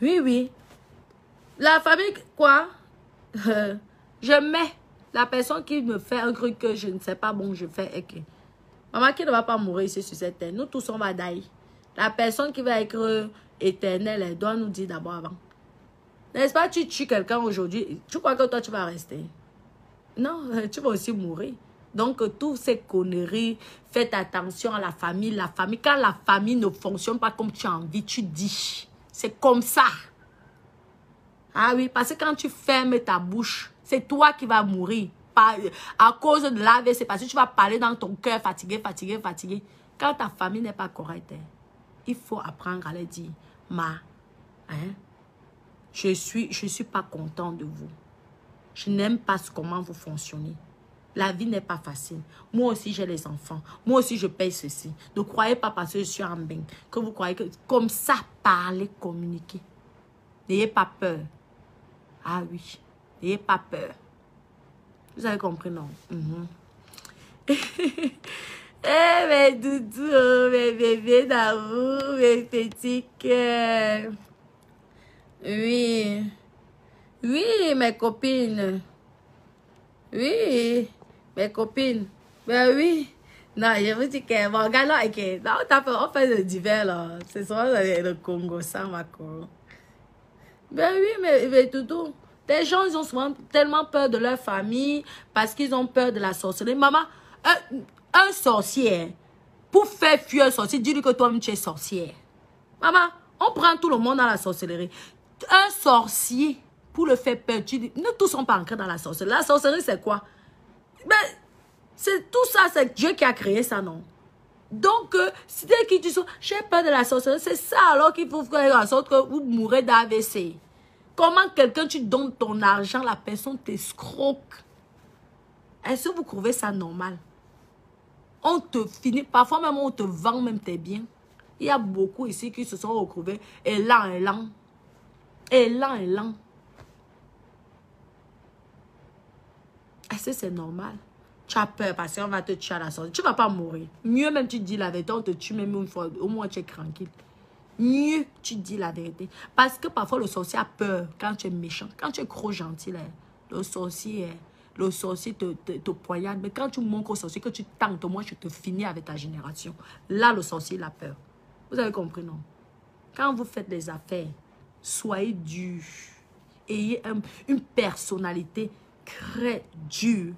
Oui, oui. La famille, quoi? Je mets la personne qui me fait un truc que je ne sais pas, bon, je fais, ok. Maman qui ne va pas mourir ici sur cette terre. Nous tous, on va d'ailleurs. La personne qui va être éternelle, elle doit nous dire d'abord avant. N'est-ce pas, tu tues quelqu'un aujourd'hui, tu crois que toi, tu vas rester? Non, tu vas aussi mourir. Donc, toutes ces conneries, faites attention à la famille. La famille, quand la famille ne fonctionne pas comme tu as envie, tu dis. C'est comme ça. Ah oui, parce que quand tu fermes ta bouche, c'est toi qui vas mourir. Pas, à cause de l'AVC, parce que tu vas parler dans ton cœur fatigué, fatigué, fatigué. Quand ta famille n'est pas correcte, hein, il faut apprendre à leur dire, ma, hein, je suis, je suis pas content de vous. Je n'aime pas comment vous fonctionnez. La vie n'est pas facile. Moi aussi, j'ai les enfants. Moi aussi, je paye ceci. Ne croyez pas parce que je suis en bain que vous croyez que comme ça, parler, communiquer. N'ayez pas peur. Ah oui, n'ayez pas peur. Vous avez compris, non? Mm eh, mes doudous, mes bébés d'amour, mes petits cœurs. Oui. Oui, mes copines. Oui, mes copines. Ben oui. Non, je vous dis que, bon, regarde là, ok. Non, on fait le divers, là. C'est souvent le Congo, ça, ma co. Ben oui, mais, mais tout. Des gens, ils ont souvent tellement peur de leur famille parce qu'ils ont peur de la sorcellerie. Maman, un, sorcier, pour faire fuir un sorcier, dis-lui que toi-même tu es sorcière. Maman, on prend tout le monde dans la sorcellerie. Un sorcier, pour le faire peur, tu dis, ne tous sont pas ancrés dans la sorcellerie. La sorcellerie, c'est quoi? Ben, c'est tout ça, c'est Dieu qui a créé ça, non? Donc, euh, dès qui tu j'ai peur de la sorcellerie, c'est ça alors qu'il faut faire en sorte que vous mourrez d'AVC. Comment quelqu'un, tu donnes ton argent, la personne t'escroque? Est-ce que vous trouvez ça normal? On te finit, parfois même on te vend même tes biens. Il y a beaucoup ici qui se sont retrouvés élan, élan. Élan, élan. Est-ce que c'est normal? Tu peur parce qu'on va te tuer à la sortie. Tu vas pas mourir. Mieux même tu dis la vérité, on te tue même une fois. Au moins tu es tranquille. Mieux tu dis la vérité. Parce que parfois le sorcier a peur quand tu es méchant. Quand tu es trop gentil, le sorcier, le sorcier te, te, poignarde. Mais quand tu montres au sorcier que tu tentes, moi je te finis avec ta génération. Là, le sorcier il a peur. Vous avez compris, non? Quand vous faites des affaires, soyez dur. Ayez une personnalité très dure.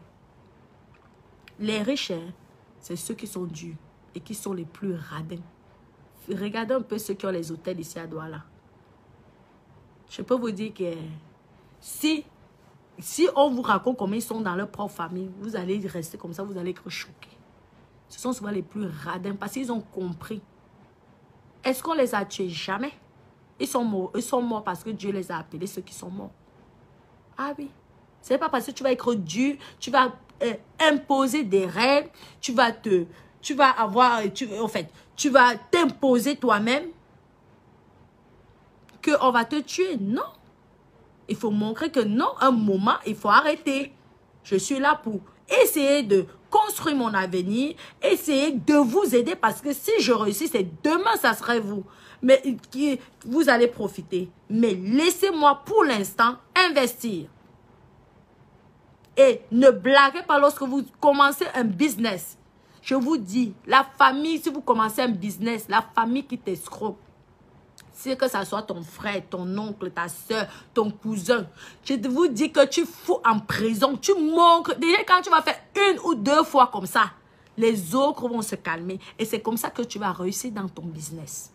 Les riches, hein, c'est ceux qui sont durs et qui sont les plus radins. Regardez un peu ceux qui ont les hôtels ici à Douala. Je peux vous dire que si, si on vous raconte comment ils sont dans leur propre famille, vous allez rester comme ça, vous allez être choqué. Ce sont souvent les plus radins parce qu'ils ont compris. Est-ce qu'on les a tués? Jamais. Ils sont morts. Ils sont morts parce que Dieu les a appelés, ceux qui sont morts. Ah oui. C'est pas parce que tu vas être dur, tu vas imposer des règles, tu vas te, tu vas avoir, tu, en fait, tu vas t'imposer toi-même qu'on va te tuer. Non. Il faut montrer que non, un moment, il faut arrêter. Je suis là pour essayer de construire mon avenir, essayer de vous aider parce que si je réussis, c'est demain, ça serait vous. Mais vous allez profiter. Mais laissez-moi pour l'instant investir. Et ne blaguez pas lorsque vous commencez un business. Je vous dis, la famille, si vous commencez un business, la famille qui t'escroque, c'est que ça soit ton frère, ton oncle, ta soeur, ton cousin. Je vous dis que tu fous en prison. Tu montres. Déjà, quand tu vas faire une ou deux fois comme ça, les autres vont se calmer. Et c'est comme ça que tu vas réussir dans ton business.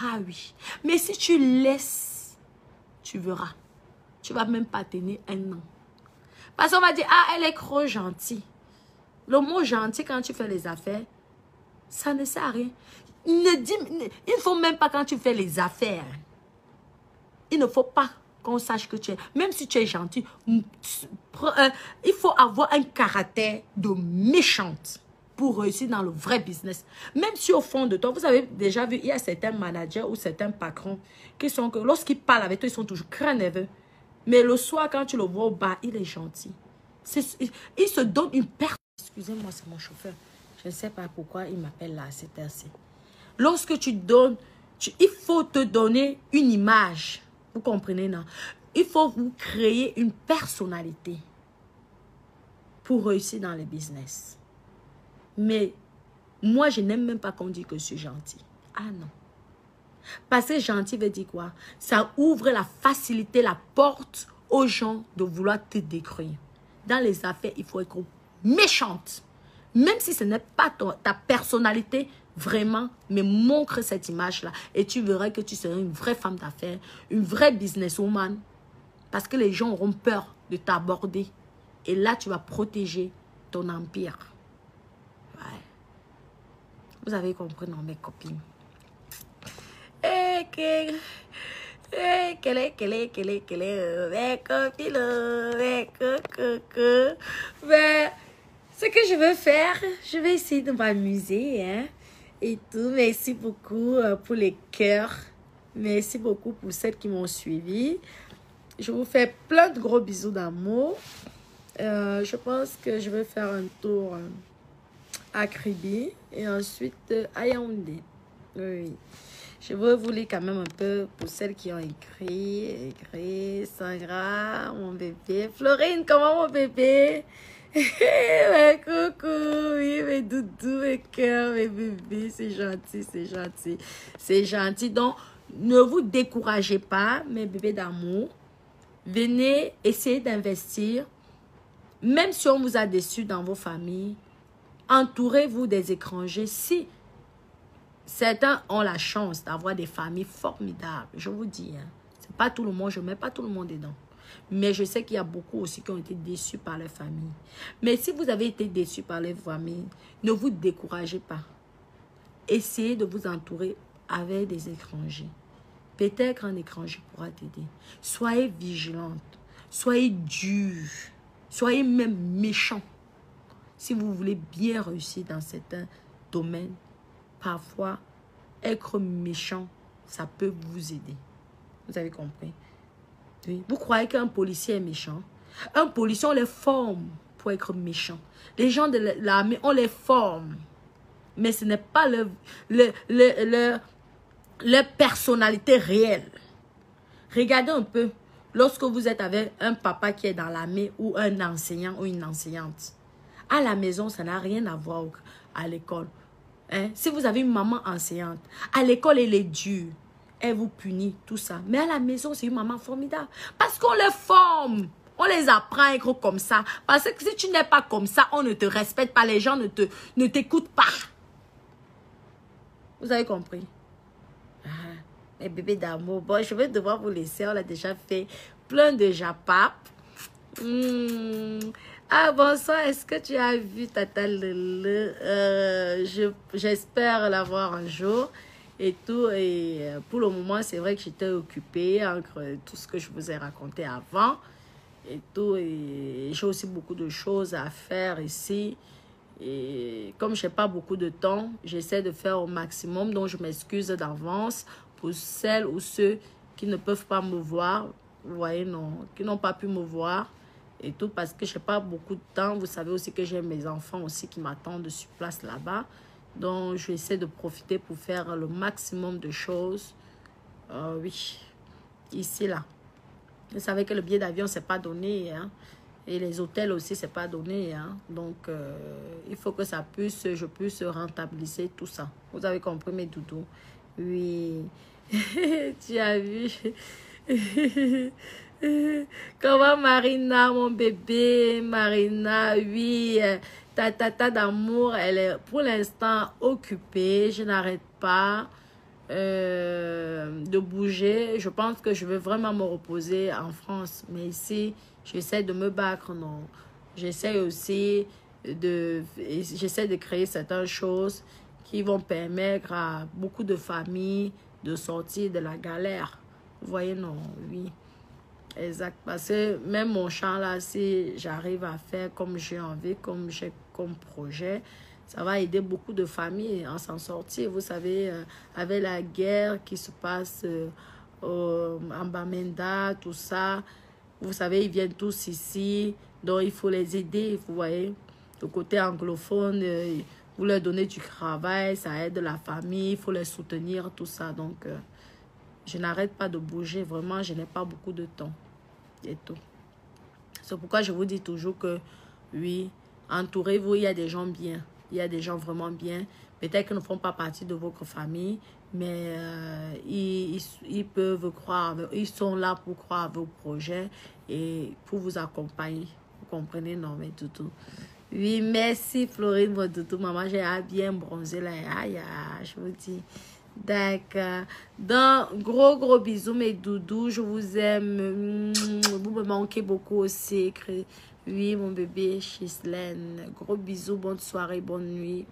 Ah oui. Mais si tu laisses, tu verras. Tu vas même pas tenir un an. Parce qu'on va dire, ah, elle est trop gentille. Le mot gentil, quand tu fais les affaires, ça ne sert à rien. Il ne, faut même pas quand tu fais les affaires. Il ne faut pas qu'on sache que tu es, même si tu es gentil, euh, il faut avoir un caractère de méchante pour réussir dans le vrai business. Même si au fond de toi, vous avez déjà vu, il y a certains managers ou certains patrons qui sont lorsqu'ils parlent avec toi, ils sont toujours très nerveux. Mais le soir, quand tu le vois au bas, il est gentil. il se donne une perte. Excusez-moi, c'est mon chauffeur. Je ne sais pas pourquoi il m'appelle là, c'est assez. Lorsque tu donnes, il faut te donner une image. Vous comprenez, non? Il faut vous créer une personnalité pour réussir dans le business. Mais moi, je n'aime même pas qu'on dise que je suis gentil. Ah non. Parce que gentil veut dire quoi? Ça ouvre la facilité, la porte aux gens de vouloir te décrire. Dans les affaires, il faut être méchante. Même si ce n'est pas ta personnalité vraiment, mais montre cette image-là. Et tu verras que tu seras une vraie femme d'affaires, une vraie businesswoman. Parce que les gens auront peur de t'aborder. Et là, tu vas protéger ton empire. Ouais. Vous avez compris, non, mes copines? Est, ben, ce que je veux faire, je vais essayer de m'amuser, hein, et tout. Merci beaucoup euh, pour les cœurs. Merci beaucoup pour celles qui m'ont suivi. Je vous fais plein de gros bisous d'amour. Euh, je pense que je vais faire un tour euh, à Kribi et ensuite à Yaoundé. Oui. Je veux vous lire quand même un peu pour celles qui ont écrit. Écrit, Sangra, mon bébé. Florine, comment mon bébé? coucou, oui, mes doudous, mes cœurs, mes bébés, c'est gentil, c'est gentil, c'est gentil. Donc, ne vous découragez pas, mes bébés d'amour. Venez essayer d'investir. Même si on vous a déçu dans vos familles, Entourez-vous des étrangers si certains ont la chance d'avoir des familles formidables. Je vous dis, hein, c'est pas tout le monde, je mets pas tout le monde dedans. Mais je sais qu'il y a beaucoup aussi qui ont été déçus par leur famille. Mais si vous avez été déçus par leur famille, ne vous découragez pas. Essayez de vous entourer avec des étrangers. Peut-être un étranger pourra t'aider. Soyez vigilante. Soyez dur. Soyez même méchant. Si vous voulez bien réussir dans certains domaines, parfois, être méchant, ça peut vous aider. Vous avez compris? Vous croyez qu'un policier est méchant? Un policier, on les forme pour être méchant. Les gens de l'armée, on les forme. Mais ce n'est pas le, le, le, leur personnalité réelle. Regardez un peu, lorsque vous êtes avec un papa qui est dans l'armée ou un enseignant ou une enseignante. À la maison, ça n'a rien à voir à l'école. Hein? Si vous avez une maman enseignante, à l'école, elle est dure elle vous punit, tout ça. Mais à la maison, c'est une maman formidable. Parce qu'on les forme. On les apprend à être comme ça. Parce que si tu n'es pas comme ça, on ne te respecte pas. Les gens ne te ne t'écoutent pas. Vous avez compris? Ah, mes bébés d'amour. Bon, je vais devoir vous laisser. On a déjà fait plein de japap. Hmm. Ah, bonsoir. Est-ce que tu as vu Tata? Euh, J'espère l'avoir un jour et tout. Et euh, pour le moment, c'est vrai que j'étais occupée entre tout ce que je vous ai raconté avant et tout. Et j'ai aussi beaucoup de choses à faire ici. Et comme je n'ai pas beaucoup de temps, j'essaie de faire au maximum. Donc, je m'excuse d'avance pour celles ou ceux qui ne peuvent pas me voir. Vous voyez, non, qui n'ont pas pu me voir et tout parce que je n'ai pas beaucoup de temps. Vous savez aussi que j'ai mes enfants aussi qui m'attendent sur place là-bas. Donc, je vais essayer de profiter pour faire le maximum de choses. Euh, oui, ici, là. Vous savez que le billet d'avion, c'est pas donné. Hein? Et les hôtels aussi, c'est pas donné. Hein? Donc, euh, il faut que ça puisse, je puisse rentabiliser tout ça. Vous avez compris, mes doudous? Oui. tu as vu? Comment Marina, mon bébé? Marina, oui ta tata d'amour, elle est pour l'instant occupée. Je n'arrête pas euh, de bouger. Je pense que je vais vraiment me reposer en France. Mais ici, j'essaie de me battre, non. J'essaie aussi de, j'essaie de créer certaines choses qui vont permettre à beaucoup de familles de sortir de la galère. Vous voyez, non, oui. Exact. Parce que même mon champ là, si j'arrive à faire comme j'ai envie, comme j'ai comme projet, ça va aider beaucoup de familles à s'en sortir. Vous savez, euh, avec la guerre qui se passe euh, en Bamenda, tout ça, vous savez, ils viennent tous ici, donc il faut les aider, vous voyez. Le côté anglophone, euh, vous leur donnez du travail, ça aide la famille, il faut les soutenir, tout ça. Donc, je n'arrête pas de bouger, vraiment, je n'ai pas beaucoup de temps et tout. C'est pourquoi je vous dis toujours que, oui, entourez-vous, il y a des gens bien. Il y a des gens vraiment bien. Peut-être qu'ils ne font pas partie de votre famille, mais euh, ils, peuvent croire, ils sont là pour croire à vos projets et pour vous accompagner. Vous comprenez, non, mais tout. Oui, merci Florine, votre tout. Maman, j'ai bien bronzé là. Aïe, aïe, je vous dis. D'accord. Donc, gros, gros bisous, mes doudous. Je vous aime. Vous me manquez beaucoup aussi. Oui, mon bébé Chislène. Gros bisous, bonne soirée, bonne nuit.